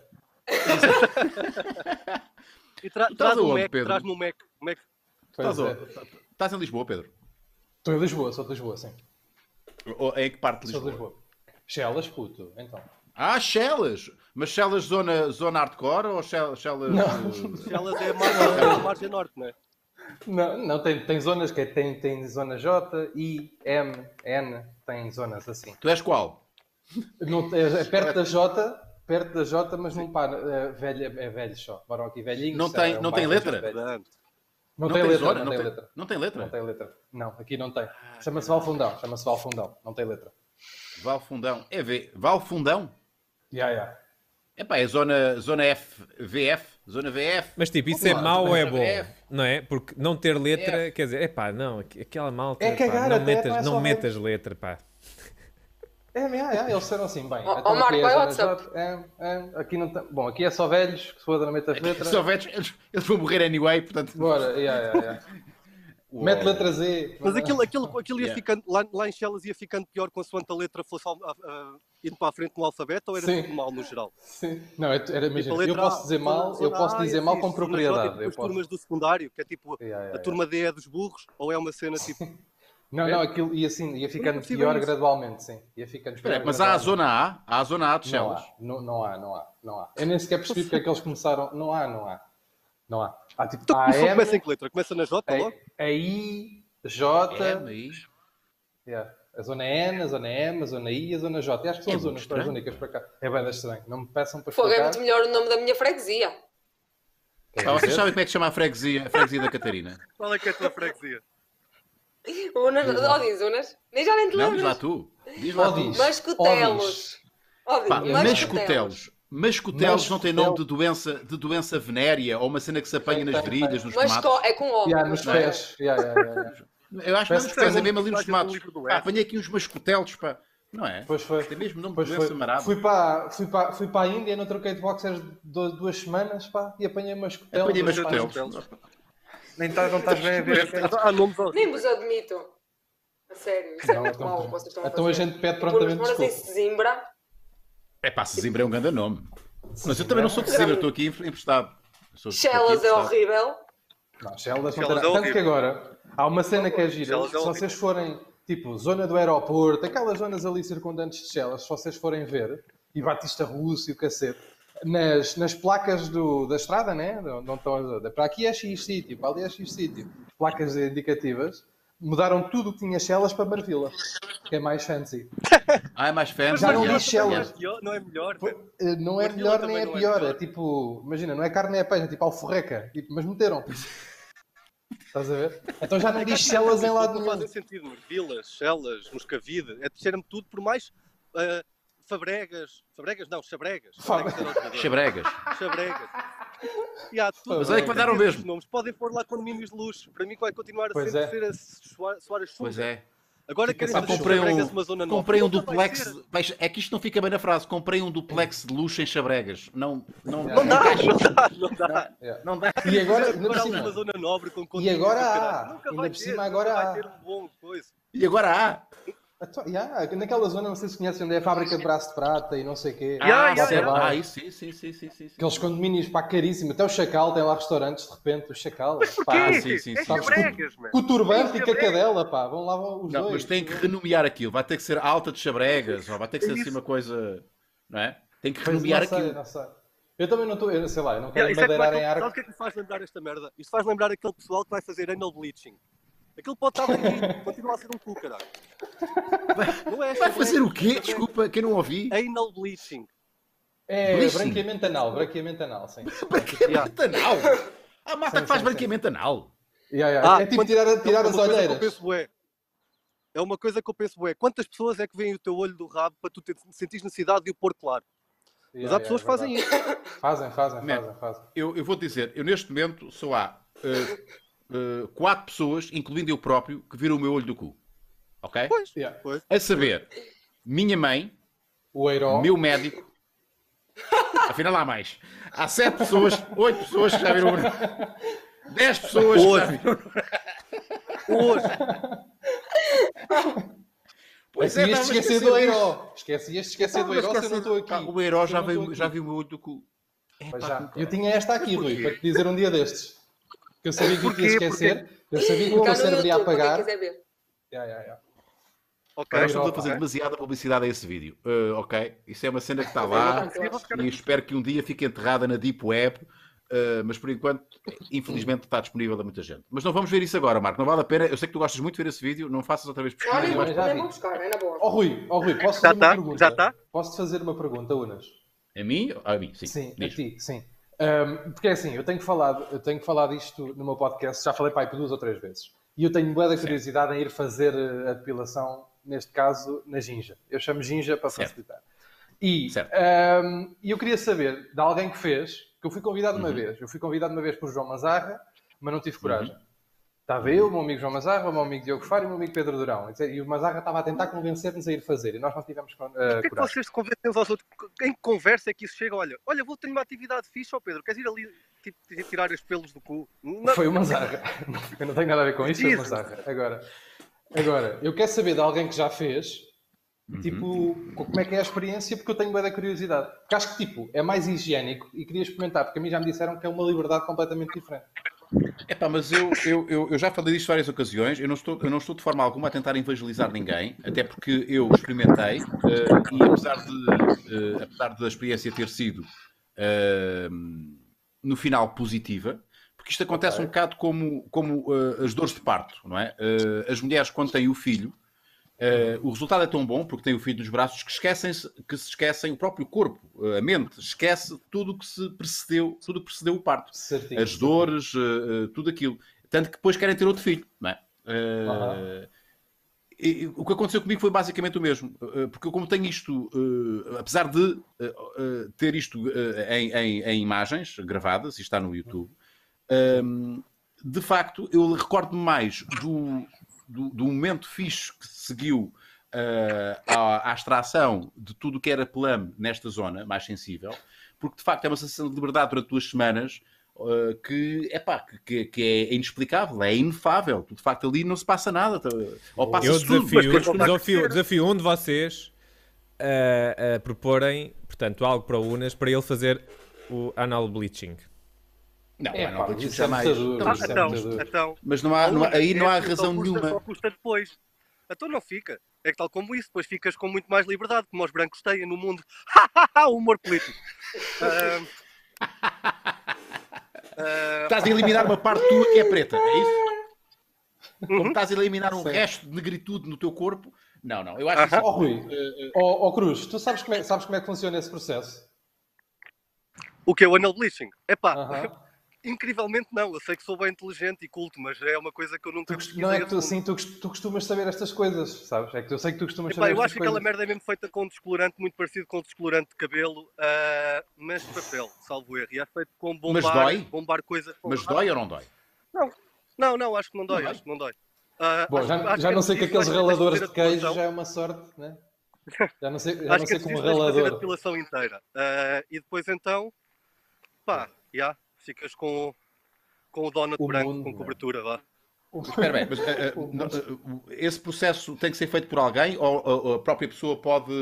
E tra um aonde, Mac, traz-me um Mac. Mac. Estás, é. Estás em Lisboa, Pedro? Estou em Lisboa, sou de Lisboa, sim. Ou em que parte de Lisboa? Lisboa. Chelas, puto. Então. Ah, Chelas! Mas Chelas zona, zona hardcore ou Chelas... Chelas é a margem, é a margem norte, não é? Não, não tem, tem zonas que é- tem, tem zona J, I, M, N, tem zonas assim. Tu és qual? Não, é, é perto da J, perto da J, mas não para. É, velho, é velho só. Moram aqui velhinhos. Não sabe? tem- É um não tem letra? Não, Não tem tem letra, zona, não, não tem tem- letra. Não tem letra? Não tem letra. Não, aqui não tem. Chama-se Valfundão, chama-se Valfundão, não tem letra. Val Fundão. É V. Val Fundão? Ya, ya. Epá, é zona, zona F, VF, zona VF. Mas tipo, isso é mau ou é bom? é. Não é? Porque não ter letra, É. quer dizer, é pá, não, aqu- aquela malta, É pá, cagar não até, metas, não é não metas letra, pá. É, ya, ya, eles disseram assim, bem. Ó, então Marco, aqui é vai a ao zona WhatsApp. É, é, aqui não tem... Bom, aqui é só velhos, que se foda, não mete as letras. Se houver, eles, eles vão morrer anyway, portanto. Bora, ya, ya, ya. Mete letra Z. Mas aquilo, aquilo, aquilo ia Yeah. ficando, lá, lá em Chelas ia ficando pior consoante a letra fosse a- a- indo para a frente no alfabeto ou era Sim. tudo mal no geral? Sim. Não, é- era, imagina, Tipo, a eu letra posso A, dizer zona- mal, eu posso A é dizer mal fixe, com é propriedade. tipo as turmas do secundário, que é tipo, a turma D é dos burros, ou é uma cena tipo... Não, não, aquilo ia assim, ia ficando pior isso. gradualmente, sim. Ia ficando Espera, pior mas há a zona A, há a zona A de Chelas. há, não, não há, não há, não há. Eu nem sequer percebi porque é que eles começaram. Não há, não há. Não há. Há tipo Então a começou, M, começa em que letra? Começa na J a, logo? a I, J, É, aí. yeah. a zona N, a zona M, a zona I e a zona J. E acho que são É as zonas as únicas para cá. É bem estranho. Não me peçam para Fogo é muito melhor o nome da minha freguesia. Ah, vocês sabem como é que se chama a freguesia, a freguesia da Catarina? Qual é que é a tua freguesia? Unas, Diz lá. oh, diz Unas. Nem já nem te Não, diz lá tu. Diz lá tu. diz. Mascotelos. Mascotelos. mascotelos. Mascotelos não tem nome de doença, de doença venérea ou uma cena que se apanha nas virilhas, nos Masco tomates. é com O. Yeah, nos é? pés. Yeah, yeah, yeah, yeah. Eu acho que nos que pés é mesmo ali nos tomates. F. apanhei aqui uns mascotelos, pá. Não é? Pois foi. Tem mesmo nome de Pois doença foi. marada. Fui para, fui, para, fui para a Índia, não troquei de boxers du- duas semanas pá, e apanhei umas cotelas. Apanhei Mas mascotelos. Nem estás, não estás bem a ver. Nomes horríveis. Nem vos admito. A sério. Isso é Não, muito então- que vocês estão a então a fazer. gente pede prontamente em desculpa. Sesimbra. É pá, Sesimbra é um grande nome. Mas eu também não sou de Sesimbra, estou aqui emprestado. Chelas é horrível. Não, Chelas não nada. é Tanto horrível. que agora há uma cena que é gira. É Se vocês forem, tipo, zona do aeroporto, aquelas zonas ali circundantes de Chelas, se vocês forem ver, e Batista Russo e o cacete, nas, nas placas do, da estrada, né? Não, não estão a dizer, para aqui é X sítio, para ali é X sítio. Placas indicativas. Mudaram tudo o que tinha Chelas para Marvila, que é mais fancy. Ah, é mais fã. Já não diz. Não é pior, não é melhor. Eh, Não é melhor também nem é não é pior. É, tipo, imagina, não é carne, é peixe, é tipo alforreca. Tipo, mas meteram. Estás a ver? Então já não diz Chelas em lado Não nenhum. fazem sentido, mas vilas, celas, moscavide, é cheira-me tudo por mais ah, fabregas, fabregas não, chabregas. Fab- Fabregas. Chabregas. Chabregas. E há tudo. Mas olha que vai dar o Tem mesmo. Nomes. Podem pôr lá condomínios de luxo. Para mim vai continuar a Pois sempre é. ser a soar, soar a chuva. Pois é. Agora fazer comprei um, uma zona nova. comprei um duplex. ser. É que isto não fica bem na frase. Comprei um duplex de luxo em Chabregas. Não, não, Não não, Não dá. não dá, não dá. Não dá. E agora, ainda por uma zona nobre com E agora há. Ainda por cima agora há. ter um bom coisa. E agora há. Então, yeah, naquela zona, não sei se conhecem onde é a fábrica de braço de prata e não sei o quê. Yeah, ah, yeah, yeah. Ah, isso sim, sim, sim, sim, sim. Aqueles condomínios, pá, caríssimo. Até o Chacal tem lá restaurantes, de repente, o Chacal. Pá, Ah, sim, sim, sim. Sabes, com, com o turbante e com a cadela, pá. Vão lá os Não, dois. mas tem que renomear aquilo. Vai ter que ser alta de Chabregas. Ou vai ter que ser É assim isso. uma coisa. Não é? Tem que Pois, renomear não sei, aquilo. não sei. Eu também não estou, sei lá, eu não quero Yeah, isso é que madeirar em Sabe o arco. que é que me faz lembrar esta merda? Isto faz lembrar aquele pessoal que vai fazer anal bleaching. Aquilo pode estar bonito, continua a ser um cu, caralho. Não é Vai esta fazer o quê? Desculpa, que eu não ouvi. Anal bleaching. É, Bleaching. branqueamento anal, branqueamento anal, sim. Branqueamento anal. Há malta Sim, que faz sim, branqueamento anal. Yeah, yeah. Ah, é tipo quando- tirar, tirar é as uma coisa que eu olheiras. penso, bué. É uma coisa que eu penso, bué. Quantas pessoas é que veem o teu olho do rabo para tu ter, sentir necessidade de o pôr claro? Mas Yeah, há pessoas que fazem é isso. Fazem, fazem, Man. fazem, fazem. Eu, eu vou dizer, eu neste momento só há eh, eh, quatro pessoas, incluindo eu próprio, que viram o meu olho do cu. Ok? Pois, Yeah. pois. A saber, minha mãe, O Eiro. meu médico. Afinal, há mais. Há sete pessoas, oito pessoas que já viram o meu. Dez pessoas que já Hoje. viram. Hoje. Pois Esqueci é, esquecer esquecer do. Eiro. Esqueci de esquecer do Eiro se eu não estou aqui. Pá, O Eiro já, já viu o meu olho do cu. Pois Epá, já. Eu tinha esta aqui, Rui, para te dizer um dia destes. Que eu sabia que ia Porquê? esquecer. Eu sabia que o no cérebro ia apagar. Yeah, yeah, yeah. Ok. Nós estamos a fazer demasiada publicidade a esse vídeo. Uh, ok? Isso é uma cena que está lá e espero que um dia fique enterrada na Deep Web. uh, mas por enquanto, infelizmente, está disponível a muita gente. Mas não vamos ver isso agora, Marco. Não vale a pena. Eu sei que tu gostas muito de ver esse vídeo. Não faças outra vez pesquisa. Ah, eu vou, já buscar, é na boa. Ó Rui, ó Rui, posso Já fazer uma tá? pergunta? Já tá? Posso-te fazer uma pergunta, Unas? A mim? A mim, sim. Sim, a Diz. ti, sim. Um, porque é assim, eu tenho falado, eu tenho falado isto no meu podcast, já falei pai por duas ou três vezes. E eu tenho boa da curiosidade em ir fazer eh, a depilação, neste caso, na ginja. Eu chamo ginja para Certo. facilitar. E um, eu queria saber de alguém que fez, que eu fui convidado Uhum. uma vez. Eu fui convidado uma vez por João Mazarra, mas não tive coragem. Estava eu, o meu amigo João Mazarra, o meu amigo Diogo Faro e o meu amigo Pedro Durão. E o Mazarra estava a tentar convencer-nos a ir fazer e nós não tivemos uh, Por que é que coragem. vocês se convencem uns aos outros? Em que conversa é que isso chega? Olha, olha, vou ter uma atividade fixe, ó Pedro. Queres ir ali tipo, tirar os pelos do cu? Não, Foi o Mazarra. Eu não tenho nada a ver com isso, foi o. Mazarra. Agora, agora, eu quero saber de alguém que já fez, tipo, como é que é a experiência, porque eu tenho bem da curiosidade. Porque acho que, tipo, é mais higiênico e queria experimentar, porque a mim já me disseram que é uma liberdade completamente diferente. Epá, mas eu, eu, eu, eu já falei disto várias ocasiões, eu não, estou, eu não estou de forma alguma a tentar evangelizar ninguém, até porque eu experimentei eh, e apesar de, eh, apesar da experiência ter sido eh, no final positiva, porque isto acontece Ok. um bocado como, como as dores de parto, não é? As mulheres quando têm o filho, eh, o resultado é tão bom, porque têm o filho nos braços, que esquecem-se, que se esquecem o próprio corpo, a mente, esquece tudo o que se precedeu, tudo o que precedeu o parto Certinho. as dores, eh, eh, tudo aquilo. Tanto que depois querem ter outro filho, não é? Eh, e- o que aconteceu comigo foi basicamente o mesmo. Porque eu, como tenho isto, apesar de ter isto em, em- em imagens gravadas, e está no YouTube, ehm, de facto, eu recordo-me mais do, do, do momento fixe que seguiu eh, à, à extração de tudo o que era pelame nesta zona mais sensível, porque de facto é uma sensação de liberdade durante duas semanas eh, que, epá, que, que, é inexplicável, é inefável. De facto, ali não se passa nada. tá- Ou Eu passa-se tudo, desafio, depois- desafio, desafio um de vocês a, a proporem, portanto, algo para o Unas para ele fazer o anal bleaching. Não, É, não, pá, isso é Ah, isso é então, então. Mas não há, não há- aí não há É, só razão custa- nenhuma. Só custa depois. Então não fica. É que tal como isso, depois ficas com muito mais liberdade, como os brancos têm no mundo. o humor político. Ah, ah, Estás a eliminar uma parte tua que é preta, é isso? Uhum. Como estás a eliminar um Sim. resto de negritude no teu corpo? Não, não. Eu acho que Ó Rui, eh, eh, ó Cruz, tu sabes como, é, sabes como é que funciona esse processo? o que é o anal bleaching? Epá, Aham. Incrivelmente não. Eu sei que sou bem inteligente e culto, mas é uma coisa que eu nunca Tu, não é que tu, assim, tu, tu costumas saber estas coisas, sabes? É que eu sei que tu costumas Epá, saber eu acho que aquela merda é mesmo feita com descolorante, muito parecido com descolorante de cabelo, ah, mas de papel, salvo erro. E é feito com bombar, Mas dói? bombar coisas. com- mas dói ou não dói? Não, não, acho que não dói, Não acho que não dói. Ah, Bom, acho- já, acho já é não sei que aqueles raladores de queijo já é uma sorte, né? Já não sei, já Acho não que sei é como mais fazer a ralador. depilação inteira. Ah, e depois então, pá, já, ficas com, com o donut O branco, mundo, com né? cobertura, vá. Espera bem, mas não, eh, esse processo tem que ser feito por alguém ou, a própria pessoa pode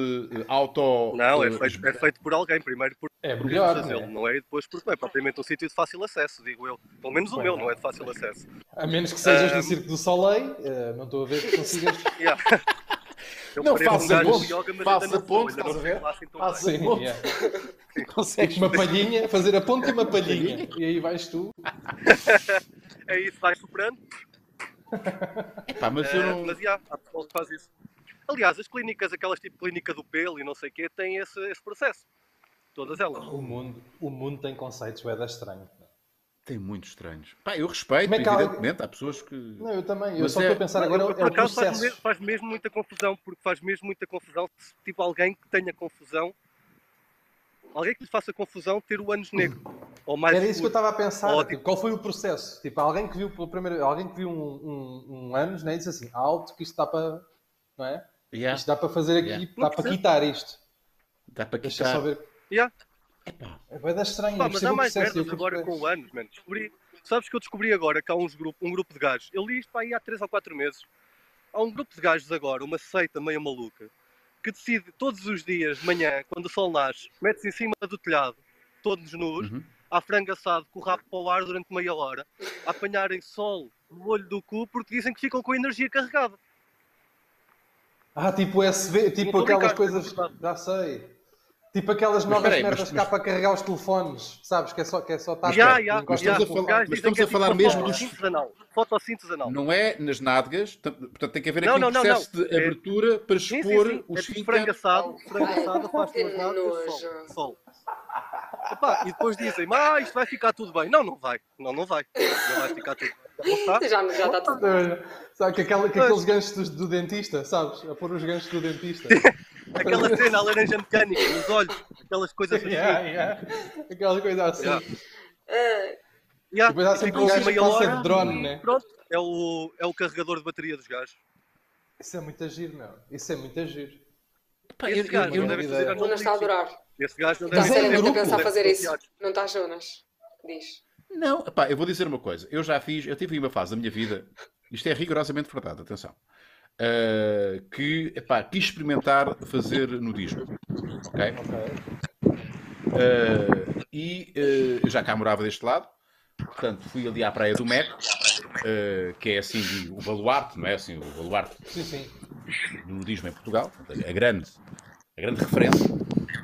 auto. Não, é feito, é feito por alguém, primeiro por É melhor, fazê-lo, né? não é? E depois porque não é propriamente um sítio de fácil acesso, digo eu. Pelo menos o Pois meu não. é de fácil acesso. A menos que sejas Ah, do Circo do Soleil, não estou a ver que consigas. Yeah. Eu Não, um ponte, de yoga, mas sou, ainda estás a ver? Sim, yeah. Consegues uma palhinha, fazer a ponta e uma palhinha. E aí vais tu. É isso, vai superando. Epá, mas eu Eh, não. Mas já, há pessoal que faz isso. Aliás, as clínicas, aquelas tipo clínica do pelo e não sei o quê, têm esse, esse processo. Todas elas. O mundo, o mundo tem conceitos bem estranhos. Tem muitos estranhos. Pá, eu respeito, é que há- evidentemente. Há pessoas que. Não, eu também. Eu Mas só é- estou a pensar agora Eu, é por o acaso faz, processo. mesmo, faz mesmo muita confusão, porque faz mesmo muita confusão se tipo alguém que tenha confusão, alguém que lhe faça confusão ter o ânus negro. Ou mais Era isso que eu estava a pensar. Ótimo. Tipo, qual foi o processo? Tipo, alguém que viu pela primeira, alguém que viu um, um, um anos, né, e disse assim, alto que isto dá para, não é? Yeah, Isto dá para fazer aqui, Yeah. dá para quitar isto. dá para Deixa quitar. só ver. Yeah. É bem da estranho. Pá, mas há mais merdas agora percebo. com anos, mano. Descobri, sabes que eu descobri agora que há uns grupo, um grupo de gajos. Eu li isto para aí há 3 ou 4 meses. Há um grupo de gajos agora, uma seita meio maluca, que decide todos os dias, de manhã, quando o sol nasce, mete-se em cima do telhado, todos nus, Uhum. à frango assado, com o rabo para o ar durante meia hora, a apanharem sol no olho do cu porque dizem que ficam com a energia carregada. Ah, tipo USB, tipo aquelas coisas. a Já sei. Tipo aquelas novas merdas mas- cá para carregar os telefones, sabes? Que é só, que é só tática. Já, já, já. estamos a no falar- mas dizem estamos é a falar tipo mesmo dos- fotossíntese anal. Fotossíntese anal. Não é nas nádegas, portanto tem que haver Não, aqui não, um não, processo não. de É- abertura para Sim, sim, expor sim. o É tipo esfíncter. frango assado, frango assado, afasta Que o lado nojo. sol. sol. E depois dizem-me, ah, isto vai ficar tudo bem. Não, não vai. Não, não vai. Não vai ficar tudo bem. Já, já está tudo. Olha, Sabe que, aquela, que aqueles ganchos do, do dentista, sabes? A pôr os ganchos do dentista. Aquela cena, a laranja mecânica, nos olhos, aquelas coisas assim. yeah, yeah. Aquela coisa assim. Yeah. Ah, Yeah, Depois há e sempre um gajo assim que passa hora de drone, né? Pronto, é o, é o carregador de bateria dos gajos. Isso é muito giro, meu. Isso é muito giro. Pá, Esse eu- gajo eu- não deve fazer o Jonas está a adorar. Esse gajo não Está deve a ser ter em Está a pensar fazer isso. Não está, Jonas? Diz. Não, pá, eu vou dizer uma coisa. Eu já fiz, eu tive uma fase da minha vida, isto é rigorosamente verdade, atenção, uh, que, epá, quis experimentar fazer nudismo, ok? Uh, e uh, eu já cá morava deste lado, portanto fui ali à praia do Meco, uh, que é assim o baluarte, não é assim, o baluarte Sim, sim. do nudismo em Portugal, a grande, a grande referência.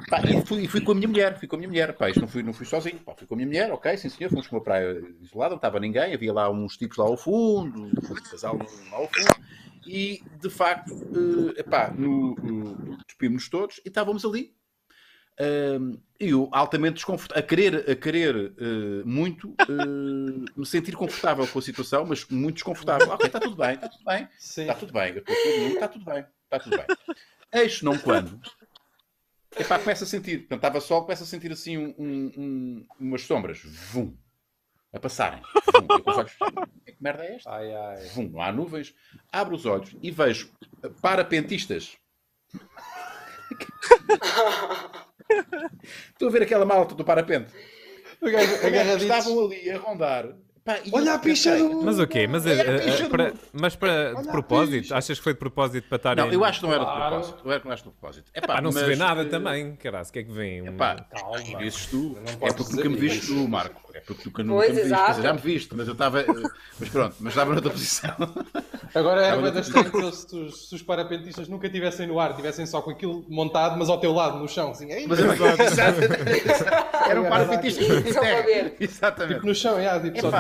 Pá, e fui, fui com a minha mulher, fui com a minha mulher, pá, isto não fui, não fui sozinho, pá, fui com a minha mulher, ok, sim senhor, fomos para uma praia isolada, não estava ninguém, havia lá uns tipos lá ao fundo, um casal lá ao fundo, e de facto, eh, epá, no, no, despimos-nos todos e estávamos ali. E eu altamente desconfortável, a querer, a querer eh, muito eh, me sentir confortável com a situação, mas muito desconfortável. Ok, está tudo bem, está tudo bem. Sim. Está tudo bem, está tudo bem, está tudo bem. Eis não quando. Epá, começa a sentir, portanto, estava sol, começa a sentir assim um- um- umas sombras, vum, a passarem. Vum, eu com os olhos, que merda é esta? Ai, ai. Vum, não há nuvens. Abro os olhos e vejo parapentistas. Estou a ver aquela malta do parapente. Estavam ali a rondar. Pá, Olha a picha do... Mas o quê? Mas, picha do- para- mas para, de Olha a propósito? Achas que foi de propósito para estarem... Não, eu acho que não era de propósito. Eu acho que não era de propósito. Epá, Pá, não se mas, vê nada eh, também, caralho. O que é que vem? Epá, Calma. e dizes tu, Não é porque dizer nunca me viste tu, Marco. É porque nunca, nunca Pois, me viste. exato. Dizer, já me viste, mas eu estava. Mas pronto, mas estava noutra posição. Agora era no- estranho que eles- se os, se os parapentistas nunca estivessem no ar, estivessem só com aquilo montado, mas ao teu lado, no chão, assim, Mas eu- Era um parapentista. Ver. Exatamente. tipo no chão, é, tipo, só,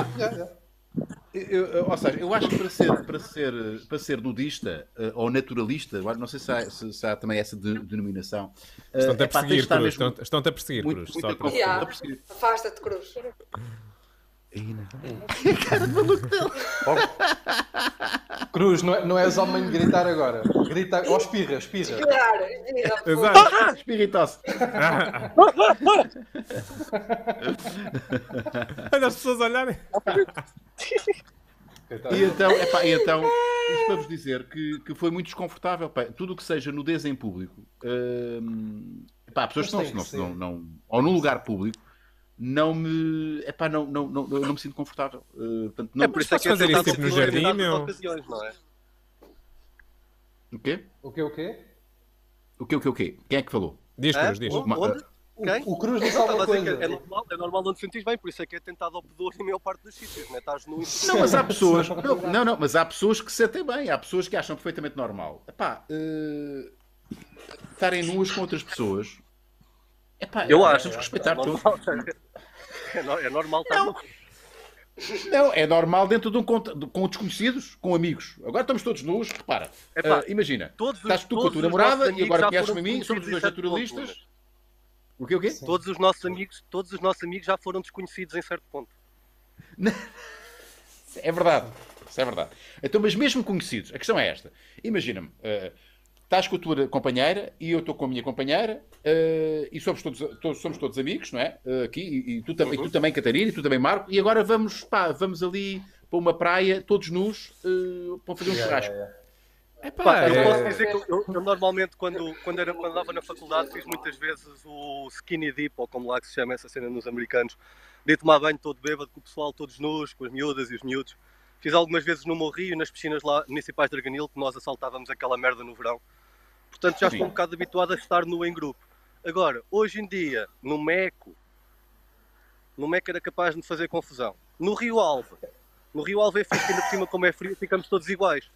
Eu- eu- ou seja, eu acho que para ser, para ser, para ser nudista eh, ou naturalista, não sei se há, se- se há também essa de- denominação. eh, Estão-te a perseguir, estar Cruz. mesmo Estão-te a perseguir, muito- Cruz. muito Só a para- confiar. Yeah. a perseguir. Afasta-te, Cruz. Aí não. Cruz, não, é, não és homem de gritar agora. Grita, ou espirra, espirra. Claro. Exato. Ah, espiritosse. Olha as pessoas olharem. E então, epá, e então isto para vos dizer que, que foi muito desconfortável. pá. tudo o que seja nudez em público, hum, epá, pessoas que não, não, não- ou num lugar público, não me, epá, não, não, não, eu não me sinto confortável. Uh, portanto, não, É por isso é que é fazer isso tipo no jardim, meu? ocasiões, não é? O quê? O quê, o quê? O quê, o quê, o quê? Quem é que falou? Diz, Hã? Cruz, diz. Onde? Onde? O, o Cruz disse Estava alguma a dizer coisa. que é normal, é normal não te sentires bem, por isso é que é tentado ao pudor na maior parte dos sítios, não é? Estás no Não, mas há pessoas. Não, não, não, mas há pessoas que se sentem bem, há pessoas que acham perfeitamente normal. Epá, uh, estarem nuas com outras pessoas. Epá, Eu nós acho. Que respeitar é tudo. normal, é, no- é normal estar no- Não, é normal dentro de um de- com desconhecidos, com amigos. Agora estamos todos nus, repara. Epá, Ah, imagina, todos os- estás tu com a tua namorada e agora conheces-me a mim, somos os dois naturalistas. O quê, o quê? Todos os nossos amigos, todos os nossos amigos já foram desconhecidos em certo ponto. É verdade. Isso é verdade. Então, mas mesmo conhecidos, a questão é esta. Imagina-me, ah, estás com a tua companheira e eu estou com a minha companheira ah, e somos todos, todos- somos todos amigos, não é? Ah, aqui, e, e tu, tam- e tu também, Catarina, e tu também, Marco, e agora vamos, pá, vamos ali para uma praia, todos nus, ah, para fazer um Yeah, churrasco. yeah, yeah. Epá, Pá, eu é- posso dizer que eu, eu- normalmente, quando, quando, era, quando andava na faculdade, fiz muitas vezes o skinny dip, ou como lá que se chama essa cena nos americanos, de tomar banho todo bêbado, com o pessoal todos nus, com as miúdas e os miúdos. Fiz algumas vezes no Morrio, nas piscinas lá municipais de Arganil, que nós assaltávamos aquela merda no verão. Portanto, já Sim. estou um bocado habituado a estar nu em grupo. Agora, hoje em dia, no Meco, no Meco era capaz de me fazer confusão. No Rio Alva, no Rio Alva é frio, ainda por cima como é frio, ficamos todos iguais.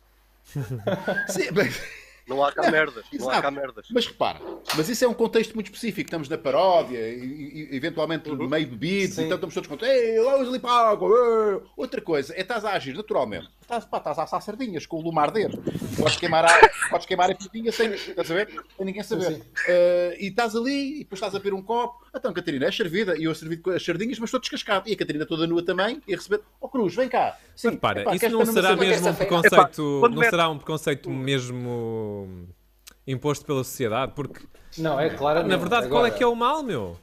Sim, mas- Não há cá merdas. Não há cá merdas. Mas repara, mas isso é um contexto muito específico. Estamos na paródia, e, e- eventualmente meio bebidos, então estamos todos contentes. Ei, vamos ali para a água. ei." Outra coisa é estás a agir naturalmente. Estás, pá, estás a assar sardinhas com o lume a arder. Podes queimar a, podes queimar a pitinha sem, estás a ver? sem ninguém saber. Eh, e estás ali, e depois estás a beber um copo. Então, Catarina, é servida. E eu servi com as sardinhas, mas estou descascado. E a Catarina toda nua também, e a receber. Ó Cruz, vem cá. Sim, Mas para, epá, isso não será mesmo um preconceito, Epá, não mete- será um preconceito mesmo imposto pela sociedade, porque Não, é claramente. na verdade qual é que é o mal, meu?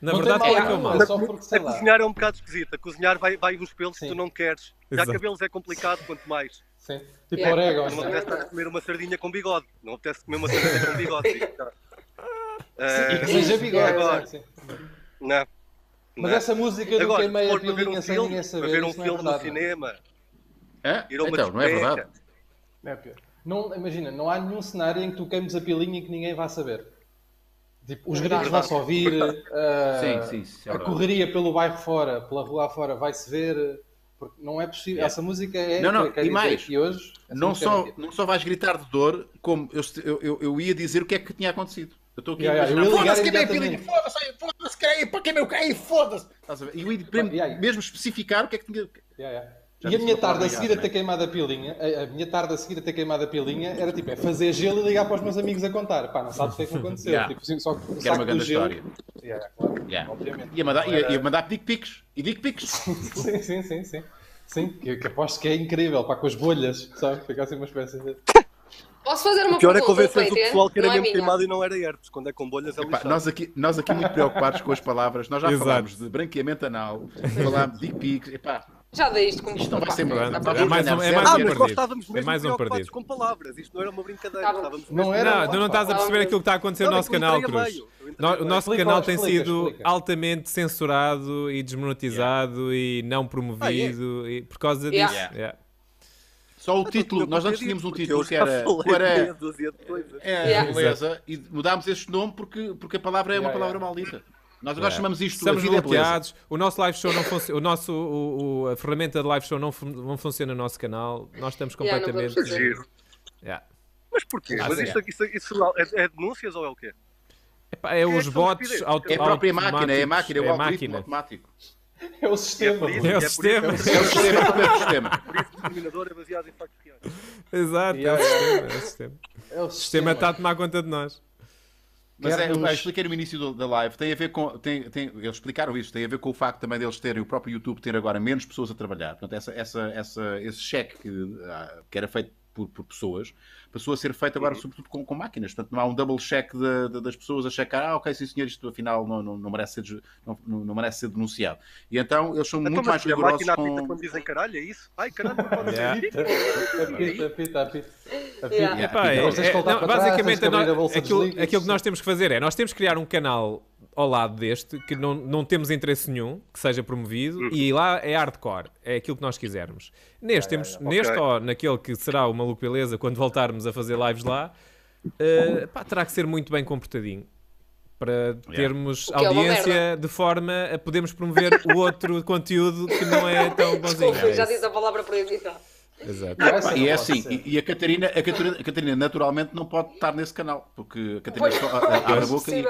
Na Não verdade tem qual é que é mal? é só porque, sei A lá. cozinhar é um bocado esquisito. A cozinhar vai, vai uns pelos Sim. que tu não queres. Já Exato. cabelos é complicado, quanto mais. Sim. Tipo Yeah. orégano. Não apetece estar a comer uma sardinha com bigode. Não apetece comer uma sardinha com bigode. digo já. E Eh, que seja bigode. agora. sim, sim. não. Mas Não. essa música do Agora, queimei se a para pilinha um sem filme, ninguém para saber, ver um isso não é filme no cinema, ir a uma Então, não é verdade. Não é pior. Não, imagina, não há nenhum cenário em que tu queimes a pilinha e que ninguém vá saber. Tipo, os gritos vão-se ouvir, ah, Sim, sim, é a correria pelo bairro fora, pela rua fora, vai-se ver. Porque não é possível. É. Essa música é. Não, não, e dizer mais, que hoje. Não é só, mentira. não só vais gritar de dor, como eu, eu, eu, ia dizer o que é que tinha acontecido. Eu estou aqui Yeah, a imaginar, foda-se, queimei a pilinha, foda-se, foda-se, queimei, o quem, foda-se. E eu ia mesmo, Yeah, yeah. mesmo especificar o que é que tinha... Yeah, yeah. Já E a minha tarde a seguir a ligada, ter né? queimado a pilinha, a, a minha tarde a seguir a ter queimado a pilinha era tipo, é fazer gelo e ligar para os meus amigos a contar. Pá, não sabes o que é que aconteceu. Yeah. Tipo, sim, só que era uma grande gelo. história. Yeah, claro, Yeah. obviamente. Ia mandar, ia, era- ia mandar dick pics. E dick pics. Sim, sim, sim, sim. Sim, que, que aposto que é incrível, pá, com as bolhas, sabe? Fica assim uma espécie de. Posso fazer uma O pior é pergunta, convencer o pessoal que era Não é mesmo minha. queimado e não era herpes. Quando é com bolhas é Epá, nós, aqui, nós aqui muito preocupados com as palavras. Nós já Exato. falámos de branqueamento anal, falámos de dick pics. Epá, Já dei isto como Isto não vai ser Pronto, tá bom. é mais um, é Ah, mais Ah, um mas nós perdido. É mais um perdido. com palavras. Isto não era uma brincadeira. Tá. Estávamos Não era. Não, tu não estás a perceber aquilo que está a acontecer no Não, é nosso canal, Cruz. o nosso Explica, canal tem explica, sido explica. altamente censurado e desmonetizado e não promovido e por causa disso. Yeah. Yeah. só o título. Nós antes tínhamos um título que era... era. É, beleza. E mudámos este nome porque, porque a palavra é uma palavra yeah. maldita. Nós agora Yeah. chamamos isto Estamos é beleza. bloqueados. O nosso live show não funciona. O nosso, o, o- a ferramenta de live show não, fun- não funciona no nosso canal. Nós estamos Yeah, completamente. Giro. Yeah. Mas porquê? Ah, Mas isto, isso, isso é, é denúncias ou é o quê? Epá, é É os bots auto, É a própria máquina, é a máquina, é o É máquina. automático. É o sistema. isso- É o sistema. É o sistema, é o sistema. Por isso o discriminador é baseado em factos reais. Exato, é o Yeah, sistema. É. É O sistema está a tomar conta de nós. Mas é, eu nos- expliquei no início do- da live, tem a ver com. Tem, tem, eles explicaram isto, tem a ver com o facto também deles terem, o próprio YouTube ter agora menos pessoas a trabalhar. Portanto, essa, essa, essa, esse cheque que, ah, que era feito por, por pessoas passou a ser feito agora, sobretudo, com, com máquinas. Portanto, não há um double check de- de- das pessoas a checar, ah, ok, sim senhor, isto afinal não, não, não merece, ser, não, não- merece ser denunciado. E então eles são Então, muito mas mais a rigorosos máquina apita com. quando dizem caralho, é isso? Ai, caralho, não pode Yeah. dizer. Apita, apita, apita. Apita. Yeah. Epá, é- é- não, basicamente, a aquilo, aquilo que nós temos que fazer é nós temos que criar um canal ao lado deste que não, não temos interesse nenhum que seja promovido e lá é hardcore, é aquilo que nós quisermos. Neste, temos, neste Ok. ou naquele que será o Maluco Beleza quando voltarmos a fazer lives lá, eh, pá, terá que ser muito bem comportadinho para termos é audiência merda. de forma a podermos promover o outro conteúdo que não é tão bonzinho. Desculpa, É já disse a palavra proibida. Exato. Essa não e é assim, ser. e, e a, Catarina, a, Catarina, a Catarina naturalmente não pode estar nesse canal, porque a Catarina só a- a- abre a boca e.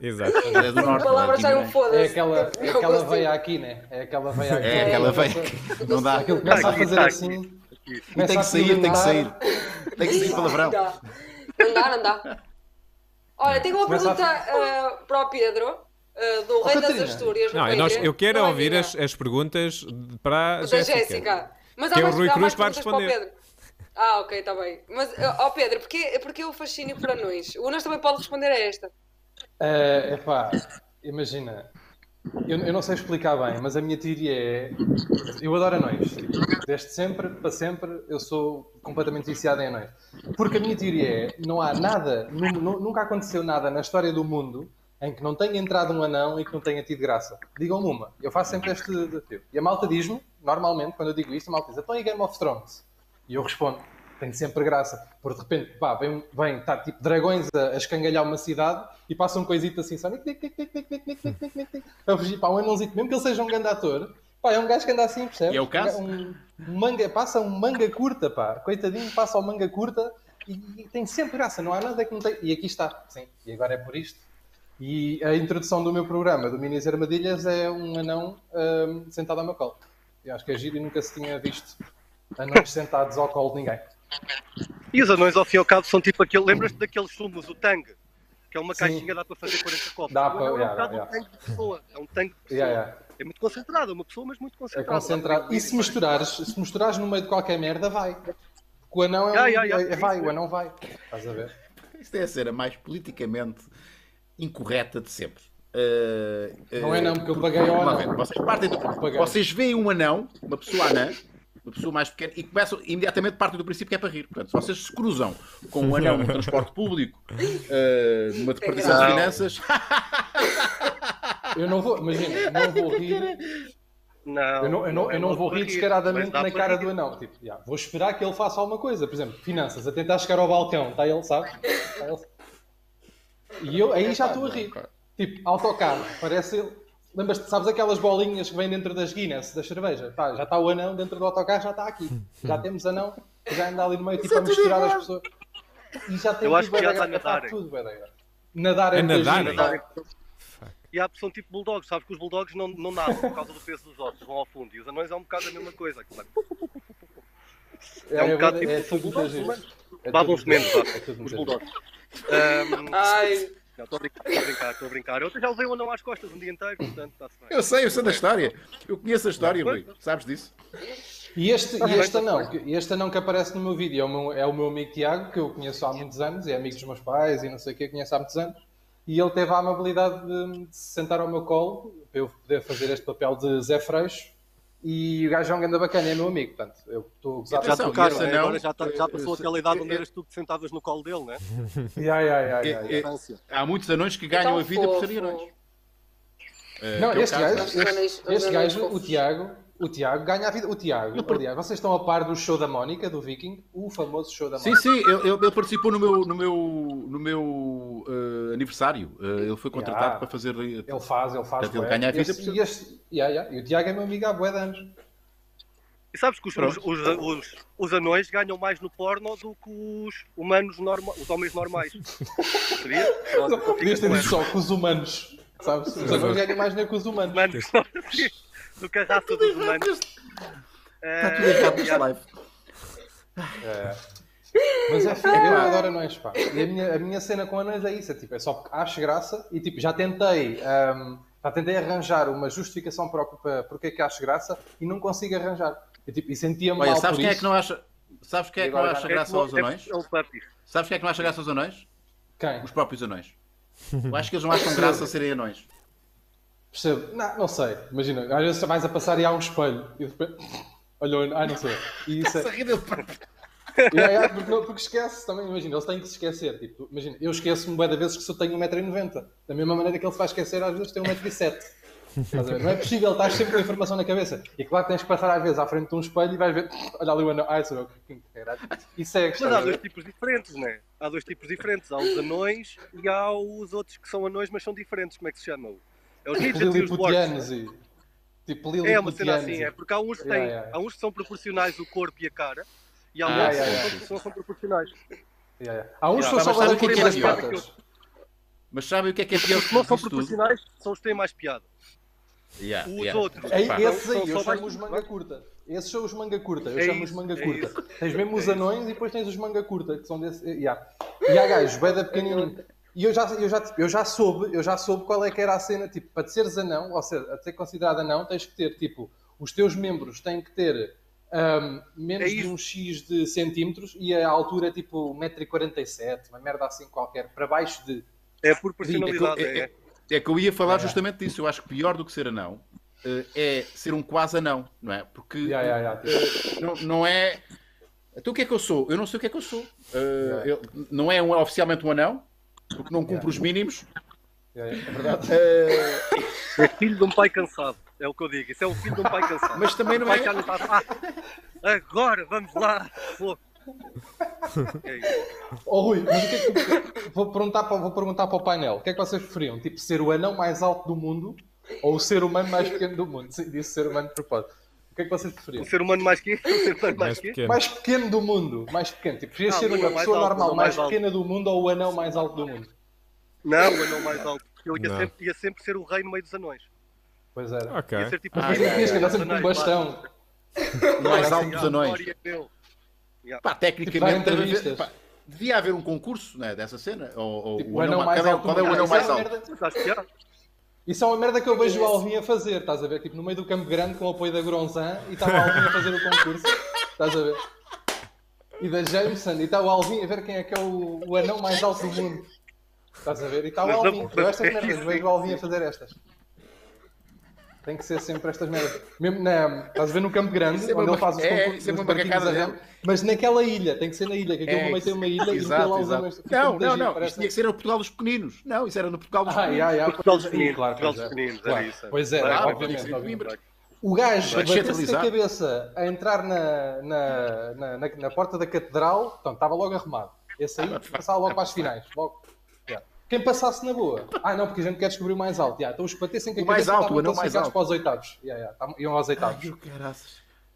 Exato. é do A norte. palavra não sai um Guimarães. foda-se. É aquela, é Não aquela consigo. veia aqui, né? É aquela veia aqui. É aquela veia Não dá. Aquilo começa a Aqui, fazer tá, assim. E tem a que sair, tem que sair. Tem que sair palavrão. Não dá. Não dá, não. Olha, tenho uma Começa a- pergunta ah, para o Pedro, ah, do Rei das Catarina. Astúrias. no Não, nós- eu quero Não é ouvir as, as perguntas para a Jéssica. Jéssica. Mas Que há é o mais, Rui Cruz mais que vai perguntas para o responder. Pedro. Ah, ok, está bem. Mas, ah, ó Pedro, porquê, porquê o fascínio por anões? O Unas também pode responder a esta. É epá, imagina. Eu, eu não sei explicar bem, mas a minha teoria é. Eu adoro anões. Desde sempre, para sempre, eu sou completamente viciado em anões. Porque a minha teoria é: não há nada, nu- nu- nunca aconteceu nada na história do mundo em que não tenha entrado um anão e que não tenha tido graça. Digam-me uma. Eu faço sempre este desafio. E a malta diz-me, normalmente, quando eu digo isto, a malta diz, então e Game of Thrones? E eu respondo, tem sempre graça, porque de repente, pá, vem, vem tá, tipo dragões a, a escangalhar uma cidade e passa um coisito assim, só a fugir, pá, um anãozito, mesmo que ele seja um grande ator, pá, é um gajo que anda assim, percebes? E é o caso? Um, um manga, passa um manga curta, pá, coitadinho, passa um manga curta e, e, tem sempre graça, não há nada que não tem, e aqui está, sim, e agora é por isto. E a introdução do meu programa, do Minis Armadilhas, é um anão um, sentado ao meu colo. Eu acho que é giro e nunca se tinha visto anões sentados ao colo de ninguém. E os anões, ao fim e ao cabo, são tipo aquele. Lembras-te daqueles sumos, o Tang? Que é uma Sim. caixinha dá para fazer 40 copos. Dá para- é um yeah, bocado yeah. um tanque de pessoa. É um tanque de pessoa. Yeah, yeah. É muito concentrado, é uma pessoa, mas muito É concentrada. concentrado. E se misturares, se misturares no meio de qualquer merda, vai. Porque o anão é, um, Yeah, yeah, yeah. é- vai, o anão vai. Estás a ver? Isto é a cena mais politicamente incorreta de sempre. Uh, Não uh, é não, porque eu paguei lá anão. ver, Vocês partem do. Vocês veem um anão, uma pessoa anã, uma pessoa mais pequena, e começam imediatamente partem do princípio que é para rir. Portanto, se vocês se cruzam com um anão no transporte público, uh, numa departição de Não. finanças, Eu não vou, imagina, não vou rir. Não, Eu não, eu não, eu não é vou rir descaradamente na cara rir. do anão. Tipo, já, vou esperar que ele faça alguma coisa. Por exemplo, finanças, a tentar chegar ao balcão. Está ele, sabe? Está ele. E eu aí já estou a rir. Tipo, autocarro, parece ele. Lembras-te, sabes aquelas bolinhas que vêm dentro das Guinness, da cerveja? Tá, já está o anão dentro do autocarro, já está aqui. Já temos anão, já anda ali no meio, tipo, a misturar as pessoas. E já tem Eu acho que já está a nadar. tudo. Nadar é, É muito nadar, é? E há são tipo bulldogs, sabes que os bulldogs não, não nadam por causa do peso dos ossos, vão ao fundo. E os anões é um bocado a mesma coisa. É, é um bocado tipo. é giro. mas É babam-se menos, é os bulldogs. Ai, não, estou a brincar, estou a brincar, estou a brincar. Eu já levei o anão às costas um dia inteiro, portanto está-se bem. eu sei, eu sei da história. Eu conheço a história, Rui. Sabes disso? E este, e este anão, este anão que aparece no meu vídeo é o meu, é o meu amigo Tiago, que eu conheço há muitos anos, é amigo dos meus pais e não sei o que, conheço há muitos anos. E ele teve a amabilidade de, de se sentar ao meu colo para eu poder fazer este papel de Zé Freixo. E o gajo é um ganda bacana, é meu amigo, portanto, eu estou a gozar Já né? anão, agora já, tá- já passou aquela idade onde eras tu que sentavas no colo dele, né? Ya, ya, ya, É- ya. é- há muitos anões que ganham tão a vida por serem anões. Uh, Não, é este caso- gajo, anões- este, gajo, o. Tiago, o Tiago ganha a vida. O Tiago, aliás, vocês estão a par do show da Mónica, do Viking, o famoso show da Sim, Mónica. sim, ele, ele- ele participou no meu, no meu, no meu eh, aniversário. Eh, ele foi contratado Yeah. para fazer. Ele faz, ele faz. Ele ganha a vida Este- e, este, ya, ya, e o Tiago é meu amigo há bué de anos. E sabes que os, os, os, os, os anões ganham mais no porno do que os humanos normais, os homens normais. Podias ter dito só com os humanos. Sabes? Os anões ganham mais nem com os humanos. humanos do que a raça dos humanos. Está tudo errado neste live. É. Mas é fixe, eu adoro anões, pá. E a minha, a minha cena com anões é isso, é tipo, é só porque acho graça e tipo, já tentei, ahm, já tentei arranjar uma justificação para, para porque é que acho graça e não consigo arranjar. E, tipo, e sentia-me Olha, mal sabes por quem é isso. que não acha. Sabes quem é que não acha graça aos anões? É. Sabes quem é que não acha graça aos anões? Quem? Os próprios anões. Eu acho que eles não acham graça a serem anões. Percebo? Não, não sei. Imagina, às vezes vais a passar e há um espelho e depois... Olha, ai não sei. E isso é... E aí, ah, porque, não- porque esquece também, imagina, eles têm que se esquecer. Tipo, imagina, eu esqueço-me bué de vezes que só tenho 1,90m. Da mesma maneira que ele se vai esquecer, às vezes tem 1,07m. Estás a ver? Não é possível, estás sempre com a informação na cabeça. E claro que tens que passar às vezes à frente de um espelho e vais ver, olha ali o anão, ai sou eu. E segue, Mas há dois tipos diferentes, né? Há dois tipos diferentes. Há os anões e há os outros que são anões, mas são diferentes. Como é que se chamam? É os Tipo midgets e os dwarfs. e. Tipo É uma cena assim, é porque há uns, que Yeah, têm, yeah. há uns que são proporcionais o corpo e a cara e há Ah, outros yeah, que yeah. não são proporcionais. Yeah, yeah. Há uns que Yeah, são só o que é é pior? patas. Mas sabem o que é que é pior Os que não são proporcionais são os que têm mais piada. Yeah, Os yeah. outros. Pá. esses aí, São eu chamo os manga curta. Esses são os manga curta, eu É chamo os manga é curta. isso. Tens mesmo os É anões e depois tens os manga curta, que são desse. Yeah. E há gajos, beda pequenininho. E eu já, eu, já, eu já soube, eu já soube qual é que era a cena, tipo, para te seres anão, ou seja, a ser considerado anão, tens que ter, tipo, os teus membros têm que ter ahm, menos É de um X de centímetros e a altura, tipo, 1,47m, uma merda assim qualquer, para baixo de. É por personalidade. É, É, é- é que eu ia falar Yeah. justamente disso. Eu acho que pior do que ser anão eh, é ser um quase anão, não é? Porque Yeah, yeah, yeah, tipo, não, não é. Então o que é que eu sou? Eu não sei o que é que eu sou. Eh, Yeah. eu- não é um- oficialmente um anão, porque não cumpro Yeah. os mínimos. é verdade. É filho de um pai cansado. É o que eu digo. Isso é o filho de um pai cansado. mas também não o pai é. Ah, agora, vamos lá. Fogo. É isso. Oh Rui, mas o que é que vou, perguntar para, vou perguntar para o painel. O que é que vocês preferiam? Tipo, ser o anão mais alto do mundo ou o ser humano mais pequeno do mundo? Sim, disse ser humano de propósito. O que é que vocês Um preferiam? ser humano mais que? Um ser humano mais Mais que? pequeno. Mais pequeno do mundo, mais pequeno. Tipo, preferias ser uma pessoa alto, normal, mais mais pequena do mundo ou o anão mais alto do mundo? Não, o anão mais alto. Eu ia sempre, ia sempre ser o rei no meio dos anões. Pois era. Ok. Ia ser tipo Ah, não rei tinhas que andar dos sempre com um bastão. O mais alto dos anões. Pá, Tipo, tecnicamente pá, devia haver um concurso né, dessa cena. Ou, ou Tipo, o anão, mais qual é- alto. qual é o anão mais alto? acho que há. Isso é uma merda que eu vejo o Alvin a fazer, estás a ver? Tipo, no meio do campo grande com o apoio da Gronzan e está o Alvin a fazer o concurso, estás a ver? E da Jameson, e está o Alvin a ver quem é que é o, o anão mais alto do mundo. Estás a ver? E está o Alvin. Eu estas é merdas, vejo o Alvin a fazer estas. Tem que ser sempre estas merdas. Mesmo na, estás a ver no Campo Grande, é onde uma ele faz os é, concursos é dele. mas naquela ilha, tem que ser na ilha, que aquilo É, no meio tem uma ilha e exato, ele lá os exato. fica Não, não, não. parece- Isto tinha que ser no Portugal dos pequeninos. Não, isso era no Portugal dos Ah, pequeninos. já, já, Portugal pois dos é, meninos, claro, Portugal pois dos é. Claro. era isso. Pois é, Claro, obviamente, tem que ser obviamente. Coimbra. O gajo bateu-se a cabeça a entrar na, na, na, na, na porta da catedral, então estava logo arrumado. Esse aí passava logo para as finais. Logo. Quem passasse na boa. Ah, não, porque a gente quer descobrir o mais alto. Yeah, então os que batessem com a O mais alto, estavam o anão todos mais alto. para os oitavos. Yeah, yeah, iam aos oitavos. Ai.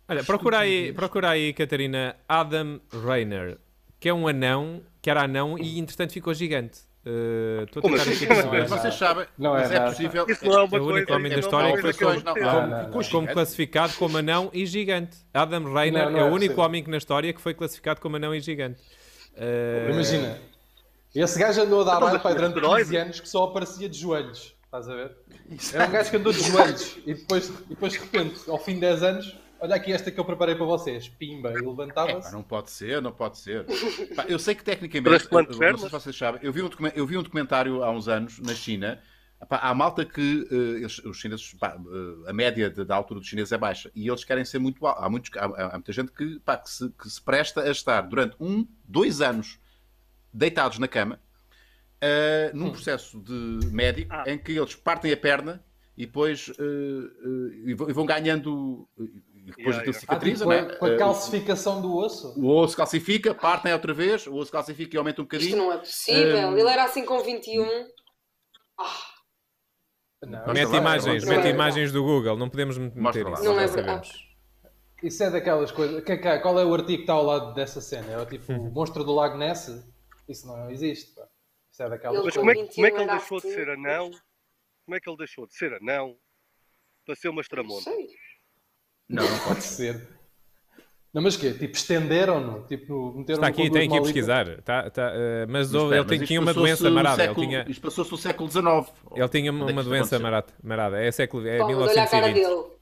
Olha, procura aí, procura aí, Catarina, Adam Rainer, que é um anão, que era anão e entretanto ficou gigante. Uh, Estou a tentar assim? aqui Não é perceber. nada. Vocês sabem, Não mas é é, possível. Isso não é uma É o único coisa. homem da isso história não é que foi não, que não, não, não. Como gigante. classificado como anão e gigante. Adam Rainer Não, não é é o único homem que na história que foi classificado como anão e gigante. Uh, Imagina. Esse gajo andou a dar baile pai, durante herói, 15 anos que só aparecia de joelhos. Estás a ver? Era um gajo que andou de joelhos e depois, e depois de repente, ao fim de 10 anos, olha aqui esta que eu preparei para vocês. Pimba, e É, levantava-se. não pode ser, não pode ser. Pá, eu sei que tecnicamente, eu- não sei se vocês sabem, eu vi um, eu vi um documentário há uns anos na China. Pá, há malta que eles- os chineses, pá, eh, a média de- da altura dos chineses é baixa e eles querem ser muito altos. Há, muitos, há, há muita gente que, pá, que, se, que se presta a estar durante um, dois anos deitados na cama eh, num processo de médico Ah. em que eles partem a perna e depois eh, eh, e vão- ganhando e depois Yeah, aquilo yeah. Ah, tipo, cicatriza, com, a, né? com a Eh, calcificação do osso. o osso calcifica, partem outra vez, o osso calcifica e aumenta um Isto bocadinho. não é possível. Hum. Ele era assim com 21. Ah, Não, Mete imagens, mete imagens do Google, não podemos meter Mostra isso. não é já verdade. sabemos. Isso é daquelas coisas. que- qual é o artigo que está ao lado dessa cena? É o tipo o monstro do Lago Ness? Isso não existe. Pá. Isso é daquelas Ele Mas como é, que- como é que ele deixou de ser anão? Como é que ele deixou de ser anão para ser uma não estramonda? sei. Não, não pode. Ser. Não, mas quê? Tipo, estenderam-no? Tipo, meteram Está aqui, tem que ir pesquisar. Tá, tá, uh, mas Mas espera, ele mas tinha isto uma passou-se doença no marada. século- Ele tinha, Isto passou-se no século XIX. ele tinha Onde é uma doença marada. marada. É, século, é Pá, mas olha a cara 1920. dele.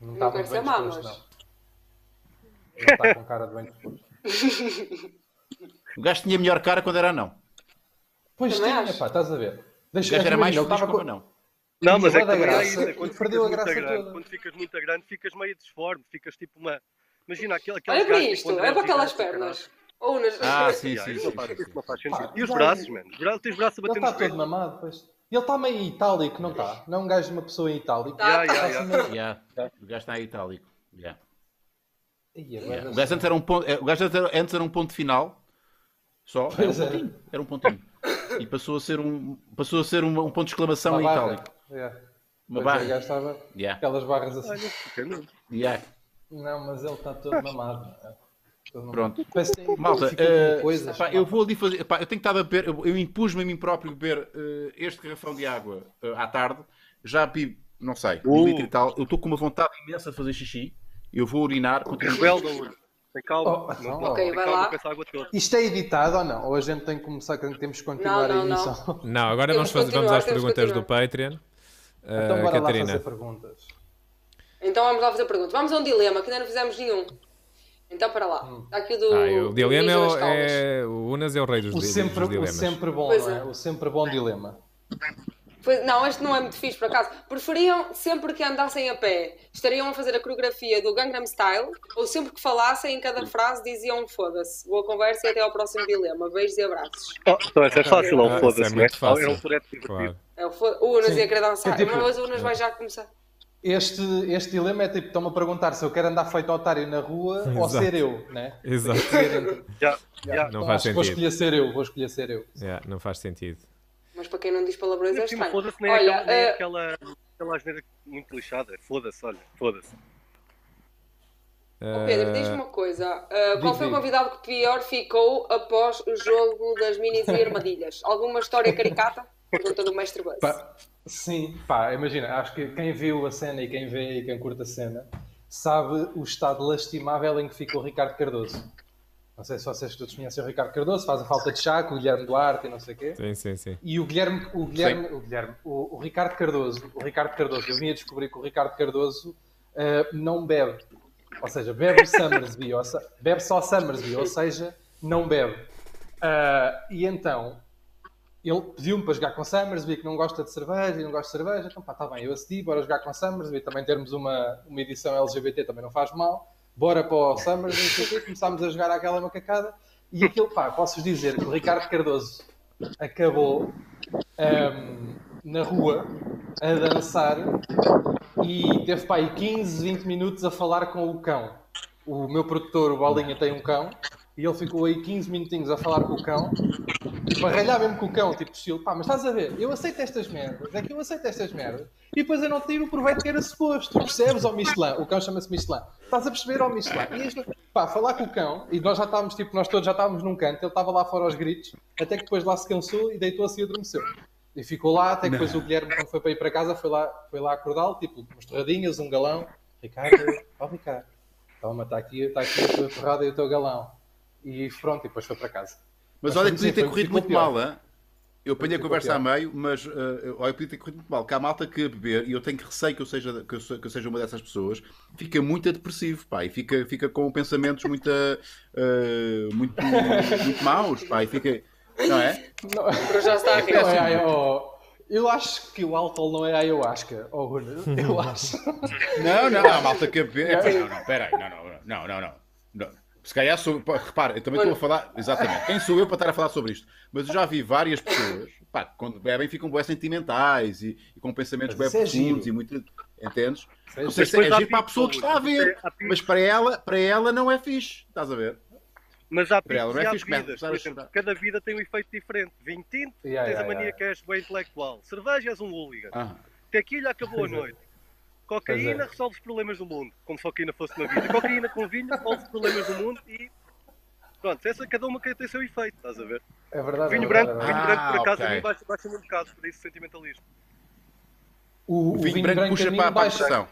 Não, Não está quero ser mamas. não. Não está com cara de bem disposto. O gajo tinha melhor cara quando era anão. Pois Também tinha, acho. pá, estás a ver. O Deixa, gajo era mais ele feliz estava como com... anão. Não, mas é que graça, isso. é Quando perdeu a graça grande, toda. quando ficas muito grande, ficas meio disforme, ficas tipo uma. Imagina aquele, Olha para isto. É para aquelas pernas. Ou nas... Ah, sim, sim, sim. não sim, não. E os já- braços, mano? Os braços, tens braços a Ele bater está nos todo pés. mamado, pois. Ele está meio itálico, não está? Não é um gajo de uma pessoa em itálico. Tá, Yeah, yeah, yeah. Yeah. O gajo está em itálico. Yeah. Agora Yeah. O gajo antes era um ponto, o gajo antes era um ponto final. Só. Era um era. pontinho. Era um pontinho. E passou a ser um, passou a ser um, um ponto de exclamação Uma em barra. itálico. Yeah. Uma Pois é, barra. Estava Yeah. aquelas barras assim. Yeah. Não, mas ele está todo mamado. é. Todo. Pronto. Malta, eh, coisas, pá, eu vou ali fazer. pá, eu tenho estado a beber. Eu, eu impus-me a mim próprio beber eh, este garrafão de água eh, à tarde. Já bebi, não sei, um Uh. litro e tal. Eu estou com uma vontade imensa de fazer xixi. Eu vou urinar. continuo- Rebelde, Lula. Tem calma. Oh, Não, ok, tem vai calma lá. Isto é editado ou não? Ou a gente tem que começar, temos que continuar Não, não, a não. emissão? Não, agora vamos, fazer, vamos às perguntas do. Patreon. Então Uh, bora lá Catarina. fazer perguntas. Então vamos lá fazer perguntas. Vamos a um dilema, que ainda não fizemos nenhum. Então, para lá. Hum. Está aqui o do... Ah, o dilema é, o- é- O Unas é o rei dos, O sempre, dos o dilemas. sempre bom, não é? é. O sempre bom dilema. Foi- Não, este não é muito fixe, por acaso. Preferiam sempre que andassem a pé, estariam a fazer a coreografia do Gangnam Style, ou sempre que falassem em cada frase diziam foda-se. Boa conversa e até ao próximo dilema. Beijos e abraços. Oh, então essa é fácil, Ah, ou isso é foda-se, muito fácil. Era um turete divertido. Claro. É o, fo- o Unas ia querer dançar, É tipo- mas o Unas vai já começar. Este, este dilema é tipo, estão-me a perguntar se eu quero andar feito otário na rua ou Exato. ser eu, né? Exato. Já, já. Não Então faz que vou sentido. escolher ser eu, vou escolher ser eu. Yeah, não faz sentido. Mas para quem não diz palavrões é estranho. Foda-se, nem é Olha, aquela, nem eh, aquela, aquela asneira muito lixada. Foda-se, olha, foda-se. Oh, Pedro, Ah, diz-me uma coisa. ah, qual foi o convidado que pior ficou após o jogo das minis e armadilhas? Alguma história caricata? Pergunta do mestre Buzz. Pá, sim, pá, imagina, acho que quem viu a cena e quem vê e quem curta a cena sabe o estado lastimável em que ficou o Ricardo Cardoso. Não sei se vocês todos conhecem o Ricardo Cardoso, faz a falta de chá com o Guilherme Duarte e não sei o quê. Sim, sim, sim. E o Guilherme, o Guilherme, o, Guilherme o, o Ricardo Cardoso, o Ricardo Cardoso, eu vim a descobrir que o Ricardo Cardoso ah, não bebe. Ou seja, bebe Summersby, ou se- bebe só Summersby, ou seja, não bebe. Ah, e então, ele pediu-me para jogar com Summersby, que não gosta de cerveja e não gosta de cerveja. Então, pá, tá bem, eu acedi, bora jogar com Summersby. Também termos uma, uma edição LGBT também não faz mal. Bora para o Summersby, não sei o quê. Começámos a jogar aquela macacada. E aquilo, pá, posso-vos dizer que o Ricardo Cardoso acabou ahm, na rua a dançar e teve pá, aí 15, 20 minutos a falar com o cão. O meu produtor, o Bolinha, tem um cão e ele ficou aí 15 minutinhos a falar com o cão ralhar mesmo com o cão, tipo estilo, pá, mas estás a ver, eu aceito estas merdas, é que eu aceito estas merdas e depois eu não tiro o proveito que era suposto, percebes, ó Michelin, o cão chama-se Michelin, estás a perceber, ó Michelin, e isto, pá, falar com o cão e nós já estávamos, tipo, nós todos já estávamos num canto, ele estava lá fora aos gritos, até que depois lá se cansou e deitou-se e adormeceu. E ficou lá, até que depois o Guilherme, quando foi para ir para casa, foi lá, foi lá acordá-lo, tipo, umas torradinhas, um galão. Ricardo, ó Ricardo, toma, está aqui, está aqui a tua torrada e o teu galão. E pronto, e depois foi para casa. Mas olha que podia ter corrido muito pior. mal, hein? Eu apanhei a conversa a meio, mas uh, olha, podia ter corrido muito mal. Que há malta que a beber, e eu tenho que receio que eu seja, que eu, que eu seja uma dessas pessoas, fica muito depressivo, pá, e fica, fica com pensamentos muito, uh, muito, muito maus, pá, e fica. Não é? Não, já está a não é, ai- ó, eu acho que o álcool não é ayahuasca, oh, Runa, eu acho. Não, não, há malta que a beber. É, não, não, peraí, não, não, não, não, não. não. Se calhar sou. pá, Repara, eu também estou a falar. Exatamente. Quem sou eu para estar a falar sobre isto? Mas eu já vi várias pessoas, pá, quando bebem ficam bem sentimentais e, e com pensamentos bem é profundos giro. e muito. Entendes? É Não sei se é há giro para a pessoa que está a ver, mas para ela, para ela não é fixe. Estás a ver? Mas há Para ela, picos não é e há fixe a Por exemplo, cada vida tem um efeito diferente. Vinho tinto, Yeah, tens yeah, a mania yeah. que és bem intelectual. Cerveja és um hooligan. Ah, Tequila acabou a é. noite. Cocaína é. resolve os problemas do mundo, como se a cocaína fosse na vida. Cocaína com vinho resolve os problemas do mundo e. Pronto, essa, cada uma tem seu efeito, estás a ver? É verdade. Vinho é branco, verdade, é vinho. Ah, branco por acaso, ok. a mim baixa- baixa-me um bocado por esse sentimentalismo. O, o vinho branco puxa a mim para, a baixa- agressão.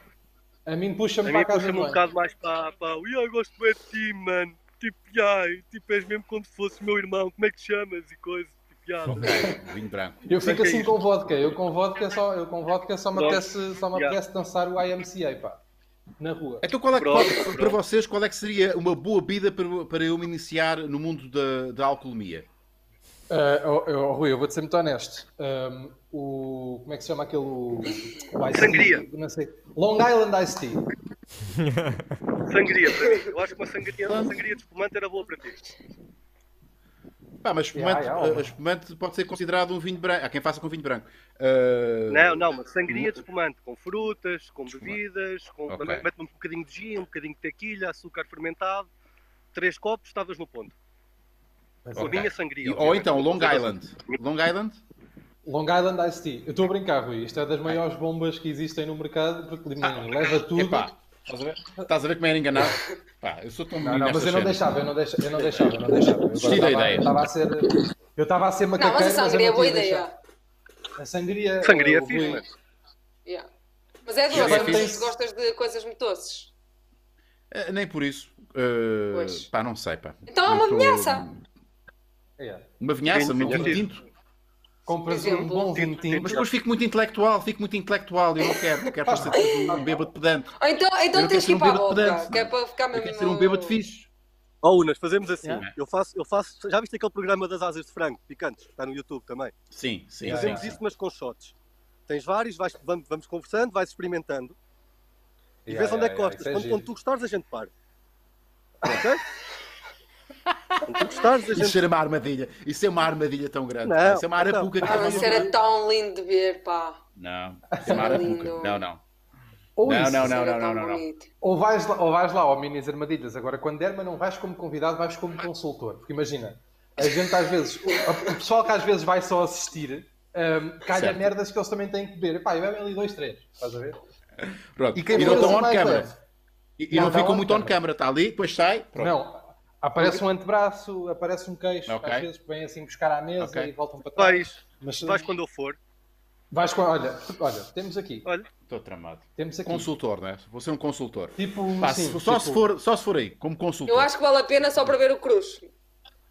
A mim puxa-me A para mim a casa puxa-me um bocado mais para, para o "Ih, eu gosto bem de ti, mano. Tipo, ai, tipo, és mesmo como se fosse meu irmão, como é que te chamas e coisa. Tipo, "Ya, Ok, vinho branco. Eu fico é assim com vodka. Eu com vodka só, eu com vodka só me apetece, só me apetece dançar o IMCA, pá. Na rua. Então, qual é, que- Pronto, qual- pronto. para vocês, qual é que seria uma boa bebida para, para eu me iniciar no mundo da, da alcoolemia? Oh, oh, Rui, eu vou-te ser muito honesto. Ahm, o, como é que se chama aquele. O, o Tea? Sangria. Não sei. Long Island Ice Tea. Sangria para mim. Eu acho que uma sangria, uma sangria de espumante era boa para ti. Pá, mas espumante, Yeah, yeah, eh, espumante pode ser considerado um vinho branco. Há quem faça com vinho branco. Eh, Não, não, uma sangria de espumante, com frutas, com bebidas, com... Ok. mete-me um bocadinho de gin, um bocadinho de tequilha, açúcar fermentado, três copos, estavas no ponto. Mas, A Ok. minha sangria. E- ou então Long Island. Long Island? Long Island Ice Tea. Eu estou a brincar, Rui. Isto é das maiores bombas que existem no mercado porque menino, leva tudo. Epá, estás a ver? Estás a ver como era enganado? Pá, eu sou tão Não, não, mas eu não deixava, eu não deixava, eu não deixava, eu não deixava. Eu Desisti da estava- ideia. Eu estava a ser. Eu estava a ser Não, mas macaqueiro, a mas eu sangria é não boa ideia. deixado. A sangria. Sangria é fixe, mano. Yeah. Mas é doce, mas gostas de coisas muito doces. Eh, nem por isso. Eh, Pois. pá, não sei, pá. Então é uma tô- vinhaça. Yeah. Uma vinhaça, um vinho tinto. Compras Por um exemplo. bom vinho Tinto. Mas depois fico muito intelectual, fico muito intelectual. Eu não quero, não quero ser tipo um bêbado pedante. Ou então, Eu então tens que ir para a um boca, pedante, que é para ficar Eu mesmo. quero ser um bêbado fixe. Oh, Unas, fazemos assim. Yeah. Eu, faço, eu faço. Já viste aquele programa das asas de frango, picantes? Está no YouTube também. Sim, sim, Yeah, sim. Fazemos isso, mas com shots. Tens vários, vais, vamos, vamos conversando, vais experimentando e Yeah, vês onde é que yeah, gostas. yeah, quando, é quando tu gostares, a gente para. Ok? tu gostares, a Isso gente. era uma armadilha. Isso é uma armadilha tão grande. Não. Isso é uma não. arapuca que Ah, mas isso era tão lindo de ver, pá. Não, isso é uma arapuca. Não, não. Ou Não, isso, não, Isso não, não, não, não. bonito. Ou vais lá, ou vais lá ao Minis Armadilhas. Agora, quando der, mas não vais como convidado, vais como consultor. Porque imagina, a gente às vezes, o, o pessoal que às vezes vai só assistir, um, calha Certo. merdas que eles também têm que beber. Pá, e bebem ali dois, três. Estás a ver? Pronto. E quem E não estão assim on camera. E, e Não, não ficam muito on camera. camera, está ali, depois sai. Pronto. Não, aparece um antebraço, aparece um queixo, Ok. às vezes vêm assim buscar à mesa Ok. e voltam para trás. Vais, Mas vais quando eu for. vais com. Olha, olha, temos aqui. Olha, Estou tramado. Temos aqui. Consultor, não é? Vou ser um consultor. Tipo, Pá, sim, só, tipo- se for, só se for aí, como consultor. Eu acho que vale a pena só para ver o Cruz.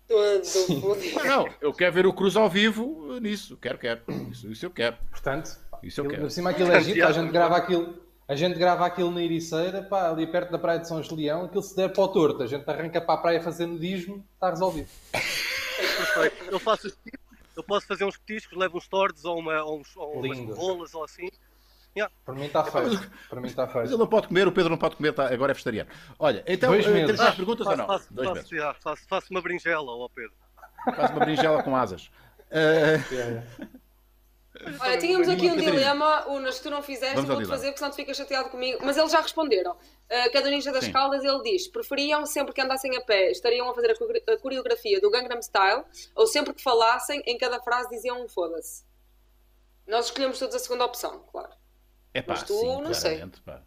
Não, eu quero ver o Cruz ao vivo nisso. Quero, quero. Isso, isso eu quero. Portanto, Isso eu aquilo- quero. por cima aquilo é giro, a gente grava aquilo. A gente grava aquilo na Ericeira, pá, ali perto da praia de São Julião, aquilo se der para o torto, a gente arranca para a praia fazer nudismo, está resolvido. perfeito. Eu faço os petiscos, eu posso fazer uns petiscos, levo uns tordes ou, uma, ou, uns, ou umas rolas ou assim. Para mim está feito. Para mim está Mas feito. ele não pode comer, o Pedro não pode comer, tá- agora é vegetariano. Olha, então, Dois eh, meses. temos mais perguntas ou faço, não? faço, Dois faço, meses. já, faço, faço uma berinjela, ó Pedro. Faz uma berinjela com asas. Eh, Olha, tínhamos aqui um dilema, Unas, que tu não fizeste, vou-te dilema. fazer porque senão tu ficas chateado comigo. Mas eles já responderam. Uh, cada ninja das Sim. Caldas, ele diz, preferiam sempre que andassem a pé, estariam a fazer a core- a coreografia do Gangnam Style, ou sempre que falassem, em cada frase diziam um foda-se. Nós escolhemos todos a segunda opção, claro. É pá, Mas tu, sim, não sei. pá.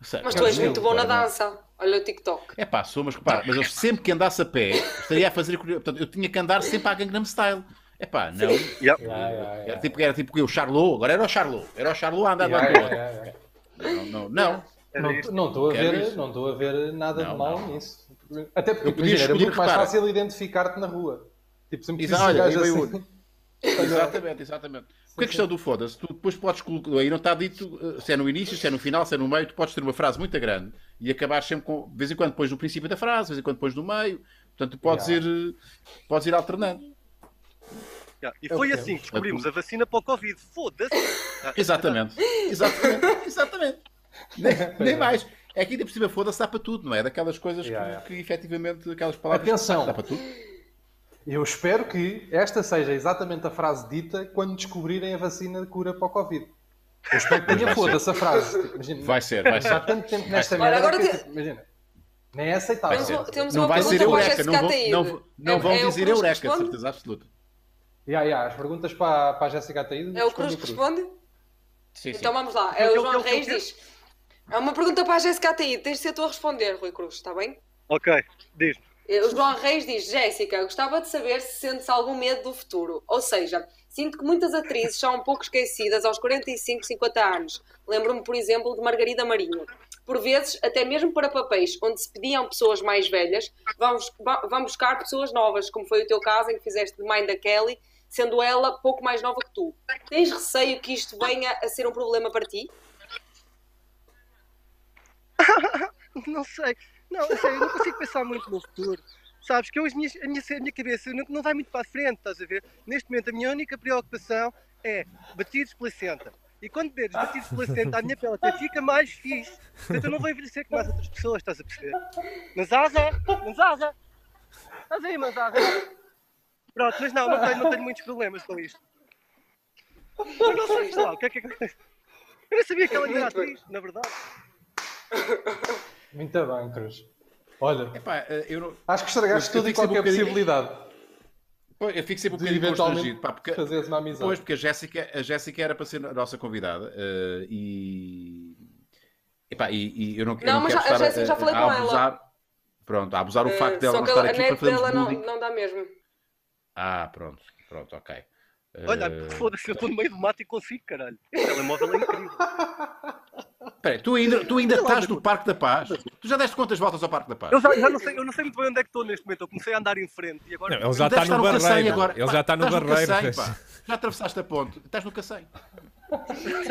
Sério, Mas tu és muito bom na dança. Olha o TikTok. É pá, sou, mas repara, mas eu sempre que andasse a pé, estaria a fazer. Portanto, eu tinha que andar sempre à Gangnam Style. É pá, não. Yep. Yeah, yeah, yeah. Era tipo, era tipo que o Charlot, agora era o Charlot. Era o Charlot a andar Yeah, yeah, outro. yeah, yeah. Não, não, não. Não estou a ver, isso. não estou a ver nada Não, de mal não. nisso. Até porque imagina, era muito mais repara. fácil identificar-te na rua. Tipo, sempre Exa- olha, assim. Exatamente, exatamente. Porque a questão do foda-se, tu depois podes colocar, aí não está dito eh, se é no início, se é no final, se é no meio, tu podes ter uma frase muito grande e acabar sempre com, de vez em quando pões no princípio da frase, de vez em quando pões no meio, portanto tu podes, Yeah. ir, eh, podes ir alternando. Yeah. E É foi que assim que descobrimos a vacina para o Covid. Foda-se. Exatamente, exatamente, exatamente. Nem, nem mais. É que ainda por cima foda-se dá para tudo, não é? Daquelas coisas que, Yeah, yeah. que efetivamente, aquelas palavras Atenção. dá para tudo. Eu espero que esta seja exatamente a frase dita quando descobrirem a vacina de cura para o Covid. Eu espero que tenha ser. foda-se a frase. Tipo, imagina, Vai ser, vai Já há ser. tanto tempo nesta Olha, merda agora que, te- tipo, imagina. Nem é aceitável. Vai Temos, ser. temos Não vai ser eureka, não, não, não É- vão é dizer eureka, responde? certeza absoluta. Yeah, yeah, as perguntas para, para a Jéssica Ataíde. É o Cruz que responde? Sim, sim. Então vamos lá. É o eu- João eu- Reis eu- diz. É uma pergunta para a Jéssica Ataíde. Tens de ser tu a responder, Rui Cruz, está bem? Ok, diz. O João Reis diz: Jéssica, gostava de saber se sentes algum medo do futuro. Ou seja, sinto que muitas atrizes são um pouco esquecidas aos 45, 50 anos. Lembro-me, por exemplo, de Margarida Marinho. Por vezes, até mesmo para papéis onde se pediam pessoas mais velhas, vamos, va- vão buscar pessoas novas, como foi o teu caso em que fizeste de mãe da Kelly, sendo ela pouco mais nova que tu. Tens receio que isto venha a ser um problema para ti? Não sei. Não, eu, sei, eu não consigo pensar muito no futuro. Sabes que hoje a minha, a minha, a minha cabeça não, não vai muito para a frente, estás a ver? Neste momento a minha única preocupação é batidos placenta. E quando bebes batidos placenta, a minha pele até fica mais fixe. Portanto, eu não vou envelhecer como as outras pessoas, estás a perceber? Mas asa, mas asa. Estás aí, mas asa. Pronto, mas não, não tenho, não tenho muitos problemas com isto. Mas não sei, lá, o que é que acontece? Eu não sabia que ela era atriz, na verdade. Muito bem, Cruz. Olha, Epá, eh, eu, não, acho que estragaste Eu- eu tudo e fico sempre qualquer um bocadinho- possibilidade Pô, eu fico sempre um de bocadinho eventualmente constrangido. Pá, porque, fazeres uma amizade. Pois, porque a Jéssica, a Jéssica era para ser a nossa convidada eh, e, epá, e, e eu não, eu Não, não mas quero já- a estar Jéssica já falei a, com ela. abusar. Pronto, a abusar o facto Eh, dela Só não que estar aqui a para net fazermos dela não, bullying. não dá mesmo. Ah, pronto, pronto, ok. Olha, Eh, foda-se, eu estou no meio do mato e consigo, caralho. Este telemóvel é incrível. Espera aí, tu ainda, tu ainda estás no Parque da Paz? Tu já deste quantas voltas ao Parque da Paz? Eu já, já não, sei, eu não sei muito bem onde é que estou neste momento. Eu comecei a andar em frente e agora. Não, ele já está no Cacém barreiro. agora. Ele Pá, já está no barreiro. Cacém, mas- pá. Já atravessaste a ponte. Estás no Cacém.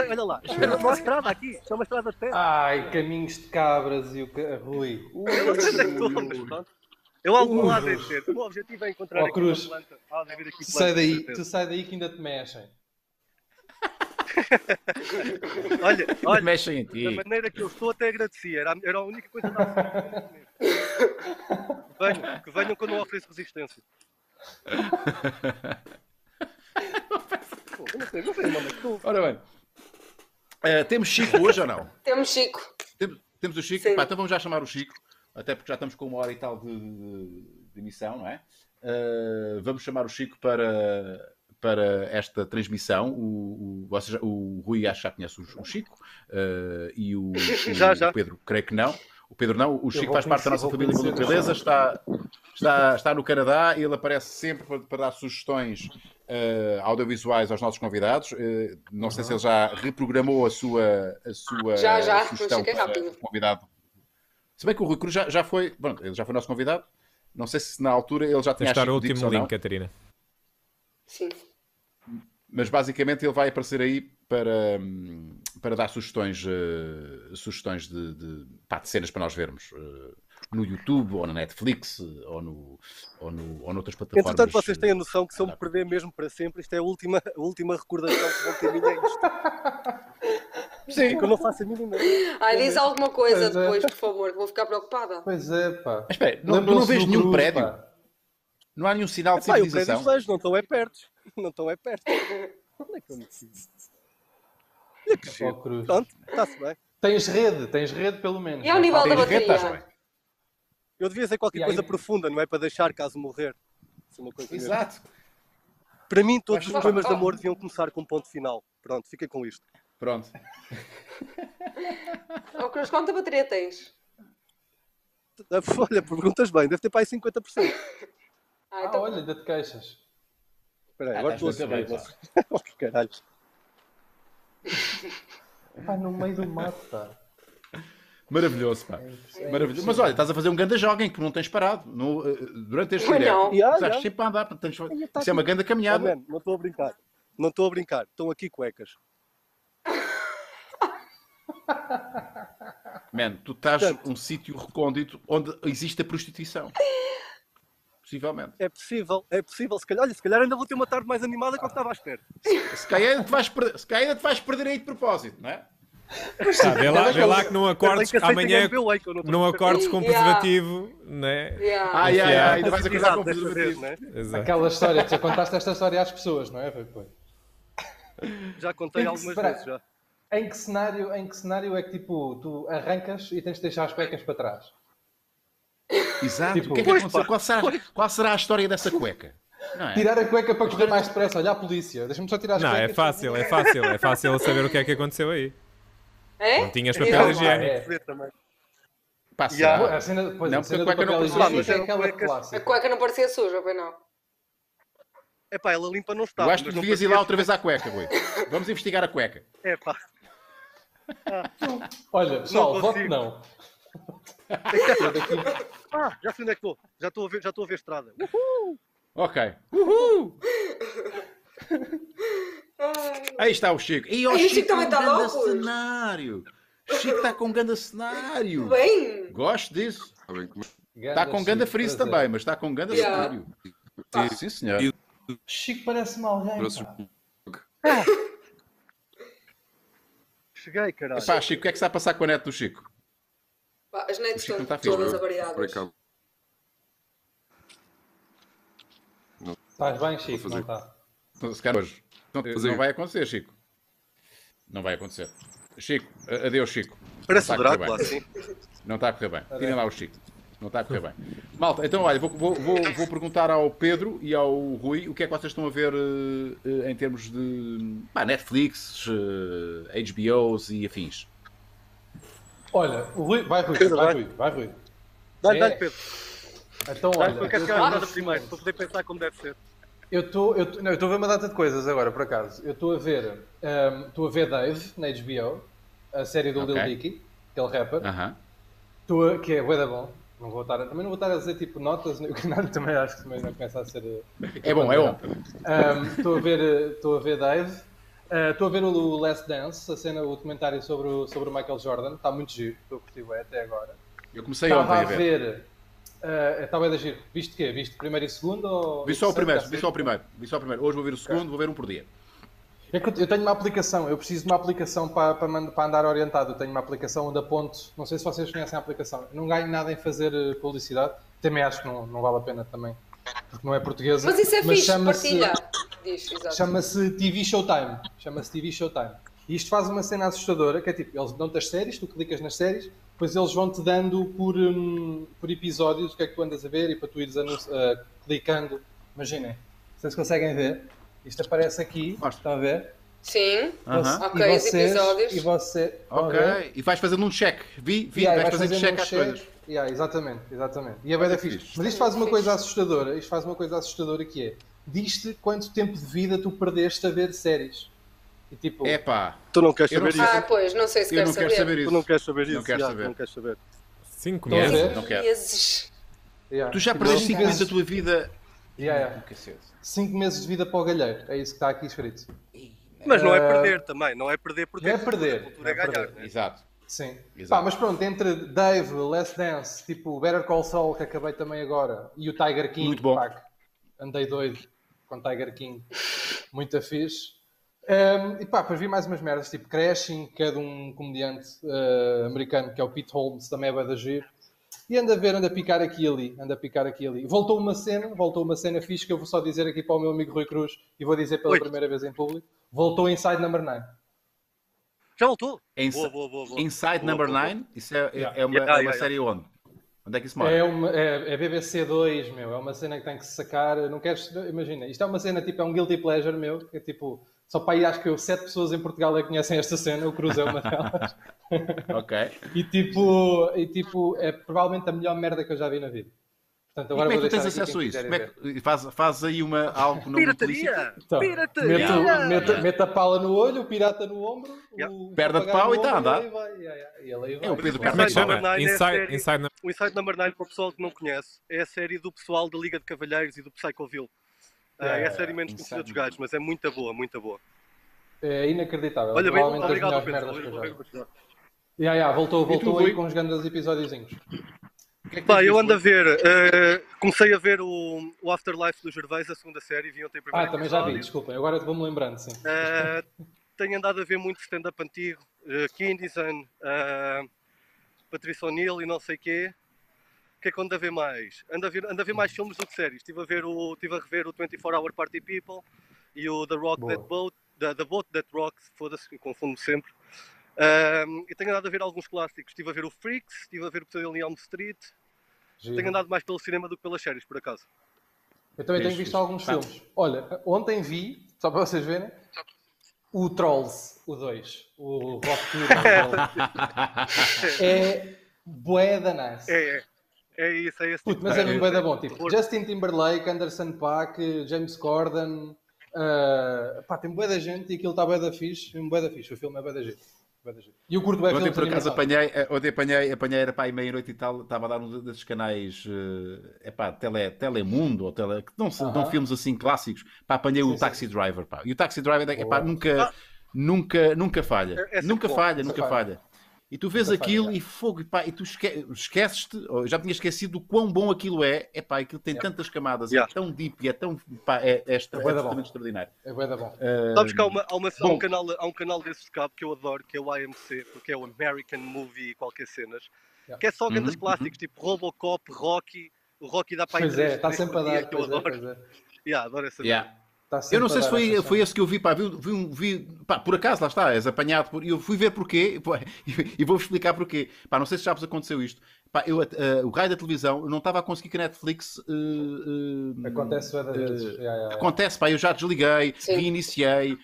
Olha lá, é uma estrada aqui. É uma estrada de terra. Ai, caminhos de cabras e o. Rui. Eu não sei onde é que estou, mas pronto. Eu algum lado deve ser. O meu objetivo é encontrar aqui Cruz. uma planta. Haver aqui Tu plantas, sai daí, tu sai daí que ainda te mexem. Olha, olha, Mexem em da ti. maneira que eu estou, até agradecia. Era, a- era a única coisa que venham, que venham quando eu ofereço resistência. Pô, não sei, não sei que estou. Ora bem. Eh, temos Chico hoje ou não? Temos Chico. Temos, temos o Chico? Pá, então vamos já chamar o Chico, até porque já estamos com uma hora e tal de, de- de emissão, não é? Uh, vamos chamar o Chico para, para esta transmissão. O, o, vocês o Rui acho que já conhece o, o Chico uh, e o, o Já, já. Pedro, creio que não. O Pedro não, o Chico faz parte da nossa família Maluco Beleza, o está, está, está no Canadá e ele aparece sempre para, para dar sugestões eh, audiovisuais aos nossos convidados. Eh, não sei se ele já reprogramou a sua, a sua Já, já, sugestão para o convidado. Se bem que o Rui Cruz já, já foi, bom, ele já foi nosso convidado. Não sei se na altura ele já tinha dar o último ou não. link, Catarina. Sim. Mas basicamente ele vai aparecer aí para, hum, para dar sugestões, eh, sugestões de, de, pá, de cenas para nós vermos eh, no YouTube ou na Netflix eh, ou, no, ou, no, ou noutras plataformas. Entretanto, vocês têm a noção que se eu me perder mesmo para sempre, isto é a última, a última recordação que vão ter minha é isto. Sim. Que eu não faço a mínima. Ai, diz alguma coisa Pois é. depois, por favor, que vou ficar preocupada. Pois é, pá. Mas espera, não, tu não vês nenhum Cruz, prédio? pá. Não há nenhum sinal de Pá, eu prédio civilização? vejo, não estão é perto. Não estão é perto. Onde é que eu me fiz? Olha que giro. Pronto, está-se bem. Tens rede, tens rede pelo menos. E ao nível da bateria? Eu devia dizer qualquer aí- coisa profunda, não é para deixar caso morrer. É coisa mesmo. Exato. Para mim, todos Mas- os poemas de amor deviam começar com um ponto final. Pronto, fiquem com isto. Pronto. Oh, Cruz, quanta bateria tens? Olha, perguntas bem, deve ter para aí 50%. Ah, Ah, então. olha, ainda te queixas. Espera aí, Ah, agora estou a saber. Oh, que caralho. Pá, no meio do mato, pá. Maravilhoso, pá. É Maravilhoso. Mas olha, estás a fazer um grande jogging que não tens parado no, eh, durante este não. Ya, Estás sempre a andar. Tens... Tá Isso é uma grande Oh, caminhada. man, não estou a brincar. Não estou a brincar. Estão aqui cuecas. Man, tu estás Portanto- num sítio recôndito onde existe a prostituição. Possivelmente. É possível, é possível. Se calhar, olha, se calhar ainda vou ter uma tarde mais animada que eu estava à espera. Se calhar ainda te vais perder, se calhar ainda te vais perder aí de propósito, não é? Tá, vê, lá, vê lá que não acordes que amanhã. que não acordes com preservativo, né? Yeah. Ai, ai, ainda vais acordar com preservativo. né? Aquela história, tu já contaste esta história às pessoas, não é? Foi, foi. Já contei que algumas vezes já. Em que, cenário, em que cenário é que tipo, tu arrancas e tens de deixar as cuecas para trás? Exato. Tipo, que é que Pois. Qual será, qual será a história dessa cueca? Não é? Tirar a cueca para correr mais depressa, olha a polícia. Deixa-me só tirar as Não, cuecas. é fácil, é fácil. É fácil saber o que é que aconteceu aí. É? Não tinhas Então, papel higiênico. É. Ya. será? A cena, pois, Não, a cena porque a cueca não higiênico é A cueca não parecia suja, pois não. É pá, ela limpa não está. Eu acho que não devias ir parecia- lá outra vez à cueca, Rui. Vamos investigar a cueca. É pá. Olha, pessoal, Não voto não. Ah, já sei onde é que estou. Já estou a ver, já estou a ver estrada. Ok. Uhul! Aí está o Chico. E o Chico, Chico também com está grande louco. cenário. O Chico está com um grande cenário. Bem! Gosto disso. Está Está com ganda freeze também, mas está com ganda Yeah. cenário. Sim, senhor. Chico parece-me alguém. Pá. Cheguei, caralho. Epá, Chico, o que é que está a passar com a net do Chico? Pá, as não estão todas Por avariadas. Estás bem, Chico? Não está. Então, Se calhar hoje. Não, não vai acontecer, Chico. Não vai acontecer. Chico, adeus, Chico. Parece Não o está a correr Drácula, bem. assim. Não está a correr bem. Tirem lá o Chico. Não está a correr bem. Malta, então olha, vou, vou, vou, vou perguntar ao Pedro e ao Rui o que é que vocês estão a ver eh, em termos de Netflix, eh, HBOs e afins. Olha, o Rui, vai Rui, Pedro, vai vai. Rui, vai Rui. Dá-lhe, É. dá-lhe, Pedro. Então, Dá-lhe olha, para que eu a tô- nada primeiro, para poder pensar como deve ser. eu estou a ver uma data de coisas agora, por acaso. Eu estou a ver, ehm, estou a ver Dave na HBO, a série do Lil Ok. Dicky, aquele rapper. Aham. Estou a- que é bué bom. Não vou estar, a- também não vou estar a dizer tipo notas, o canal também acho que também não começa a ser. eh, É bom, é bom. Estou a ver, eh, estou a ver Dave. Ah, Estou a ver o Last Dance, a cena, o documentário sobre o, sobre o Michael Jordan. Está muito giro, estou a curtir até agora. Eu comecei ontem Estava a a ver. ver. ah, Estava a ver. Viste o quê? Viste primeiro e segundo? Ou... Vi só o primeiro, vi só o primeiro. Vi só o primeiro. Hoje vou ver o segundo, vou ver um por dia. É que eu- tenho uma aplicação, eu preciso de uma aplicação para, para, andar orientado. Eu tenho uma aplicação onde aponto, não sei se vocês conhecem a aplicação, Eu não ganho nada em fazer eh, publicidade, também acho que não, não vale a pena também, porque não é portuguesa. Mas isso é fixe, chama-se- partilha. Chama-se TV Showtime. Chama-se TV Showtime. E isto faz uma cena assustadora, que é tipo, eles dão-te as séries, tu clicas nas séries, depois eles vão-te dando por, hum, por episódios o que é que tu andas a ver e para tu ires ah, clicando. Imaginem, vocês conseguem ver? Isto aparece aqui, Mostra. estão a ver? Sim. Aham. Ok, e os episódios. E você. Ok. E vais fazendo um check. Vi, vi, Yeah, vais vai fazendo check um às check. coisas. Yeah, exatamente, exatamente. E é bem da fixe. fixe. Mas isto faz uma coisa assustadora. Isto faz uma coisa assustadora que é diz-te quanto tempo de vida tu perdeste a ver séries. E tipo, É pá, Tu não queres não saber sei. isso? Ah, pois, não sei se não saber. saber Tu não isso. queres saber isso? Não saber. Não queres saber. 5 Estão a meses. Não. Meses. yeah. Tu já Tipo, perdeste cinco 5 minutos da meses- tua vida. Yeah, yeah. Cacete. Cinco meses de vida para o galheiro. É isso que está aqui escrito. Mas não é Ah, perder também, não é perder porque não é a cultura- perder, a cultura é é ganhar. perder. né? Exato. Sim. Exato. Pá, mas pronto, entre Dave, Last Dance, tipo Better Call Saul, que acabei também agora, e o Tiger King, Muito bom. pá, andei doido com Tiger King, muito fixe. Um, e pá, depois vi mais umas merdas, tipo Crashing, que é de um comediante eh, americano, que é o Pete Holmes, também é bué da giro. E anda a ver, anda a picar aqui e ali, anda a picar aqui e ali. Voltou uma cena, voltou uma cena fixe, que eu vou só dizer aqui para o meu amigo Rui Cruz, e vou dizer pela Oi. primeira vez em público. Voltou Inside Number 9. Já voltou? Ins- Boa, boa, boa, boa. Inside Boa, Number boa, boa. 9, isso é, é- Yeah. é uma, Yeah, é uma yeah, série onde? Onde é que isso mora? É, uma, é, é BBC 2, meu. É uma cena que tem que se sacar. Não queres. Imagina, isto é uma cena tipo, é um guilty pleasure, meu. Que é tipo, só para aí acho que eu, sete pessoas em Portugal é que conhecem esta cena. O Cruz é uma delas. Ok. E tipo, e, tipo, é provavelmente a melhor merda que eu já vi na vida. Portanto, E agora como é que tens acesso a isso? é faz, faz aí uma, algo não? Pirataria! Então, Pirataria! meto, meto a pala no olho, o pirata no ombro, Yeah. o Perna de pau e tá a andar. e. É o Pedro Perna de pau. é Inside, Inside O Inside Number 9, para o pessoal que não conhece, é a série do pessoal da Liga de Cavalheiros e do Psychoville. Yeah, é a série menos conhecida dos gajos, mas é muito boa, muito boa. É inacreditável. Olha bem, obrigado, Pedro. Obrigado. Yeah, yeah, voltou, tu, voltou Rui? aí com uns grandes episódiozinhos. Que é que Pá, eu ando a ver, eh, comecei a ver o, o Afterlife do Gervais, a segunda série, vi ontem primeiro Ah, também já vi, episódio. desculpem. Agora vou-me lembrando, sim. Eh, tenho andado a ver muito stand-up antigo, uh, Kinnison, uh, Patrícia O'Neill e não sei quê. O que é que ando a ver mais? Ando a ver, ando a ver mais filmes do que séries. Estive a, ver o, estive a rever o 24 Hour Party People e o The Rock Boa. That Boat, the, the Boat That Rocks, foda-se, eu confundo sempre. Um, e tenho andado a ver alguns clássicos. Estive a ver o Freaks, estive a ver o Pesadelo em Elm Street. Giro. Tenho andado mais pelo cinema do que pelas séries, por acaso. Eu também tenho visto alguns filmes. Olha, ontem vi, só para vocês verem, o Trolls, o 2. O Rock É bué da nice. É, é, é isso, é Puto, tipo mas de é mesmo bué da bom. Tipo. Justin Timberlake, Anderson Paak, James Corden. ah, pá, tem bué da gente e aquilo está bué da fixe. Um bué da fixe. O filme é bué da gente. E o curto bué Ontem por acaso apanhei, eh, ontem apanhei, apanhei era para aí meia-noite e tal, estava a dar um desses canais, é pá, tele, Telemundo, ou tele, que não, dão Aham. filmes assim clássicos, pá, apanhei o Sim, sim. Taxi Driver, pá. E o Taxi Driver, é pá, nunca, nunca, nunca falha. É- é nunca falha, nunca nunca falha. falha. E tu vês aquilo e fogo, e pá, e tu esque, esqueces-te, já tinha esquecido o quão bom aquilo é, é pá, aquilo tem tantas camadas, Yeah. é tão deep, e é tão, pá, é, é, extra- É é absolutamente extraordinário. É bué da bom. Eh, Sabes que há, uma, há, uma- há um canal, há um canal desses de cabo que eu adoro, que é o AMC, porque é o American Movie qualquer cenas, Yeah. que é só grandes Uhum, clássicos, tipo Robocop, Rocky, o Rocky dá para Pois é, está sempre a dar. que eu Pois é, adoro. pois é. Yeah, adoro essa yeah. Está Eu não sei se foi, foi esse que eu vi, pá, vi, vi, vi- pá, por acaso, lá está, és apanhado por. Eu fui ver porquê, pá, e, vou-vos explicar porquê. Pá, não sei se já vos aconteceu isto. Pá, eu, eh, o raio da televisão, eu não estava a conseguir que a Netflix. eh, eh, Acontece eh, vezes. Yeah, yeah, yeah. Acontece, pá, eu já desliguei, Sim. reiniciei,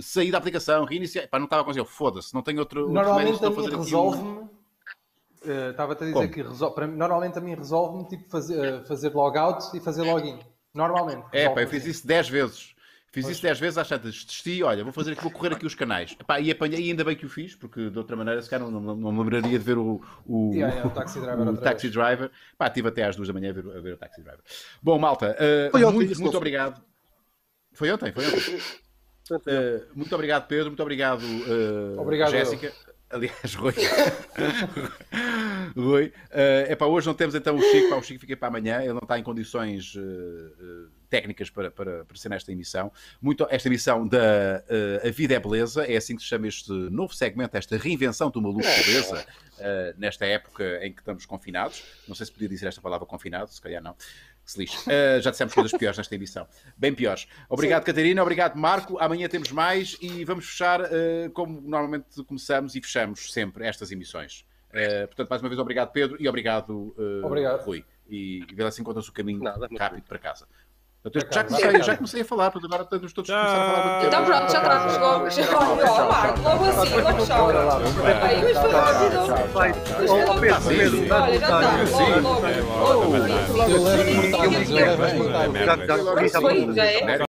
saí da aplicação, reiniciei, pá, não estava a conseguir, foda-se, não tenho outro, outro Normalmente de a mim resolve-me. Estava-te a dizer Como? que resol- para mim- normalmente a mim resolve-me tipo fazer, fazer logout e fazer login. Normalmente. É, pá, eu fiz isso 10 vezes. Fiz Pois. isso 10 vezes às tantas. Desisti, olha, vou fazer aqui, vou correr aqui os canais. Pá, e apanhei, e ainda bem que o fiz, porque de outra maneira, se calhar não, não, não me lembraria de ver o, o, Yeah, yeah, o Taxi Driver o Taxi vez. Driver. Pá, estive até às 2 da manhã a ver, a ver o Taxi Driver. Bom, malta, uh, Foi muito, muito obrigado. Foi ontem, foi ontem. Uh, muito obrigado, Pedro. Muito obrigado, uh, Obrigado, Jéssica. Aliás, Rui. Rui. É para hoje não temos então o Chico. Pá, o Chico fica para amanhã. Ele não está em condições uh, uh, técnicas para, para, para ser nesta emissão. Muito, esta emissão da uh, A Vida é Beleza. É assim que se chama este novo segmento, esta reinvenção do maluco beleza. uh, nesta época em que estamos confinados. Não sei se podia dizer esta palavra confinado, se calhar não. Se lixe. Uh, já dissemos coisas piores nesta emissão. Bem piores. Obrigado, Catarina. Obrigado, Marco. Amanhã temos mais e vamos fechar uh, como normalmente começamos e fechamos sempre estas emissões. Uh, portanto, mais uma vez, obrigado, Pedro, e obrigado, Obrigado. Rui. E, e vê lá se encontras o caminho Nada, rápido para casa. Eu já, comecei, já comecei a falar, portanto, agora estamos todos a começar a falar muito tempo. Então pronto, já está. Chegou. Chegou. Ó, Marco, logo assim, logo chove. Aí, oh, logo. Pedro, dá Olha, já está. Logo, logo. É, Logo. é, vontade. Já- já- já- foi, já é.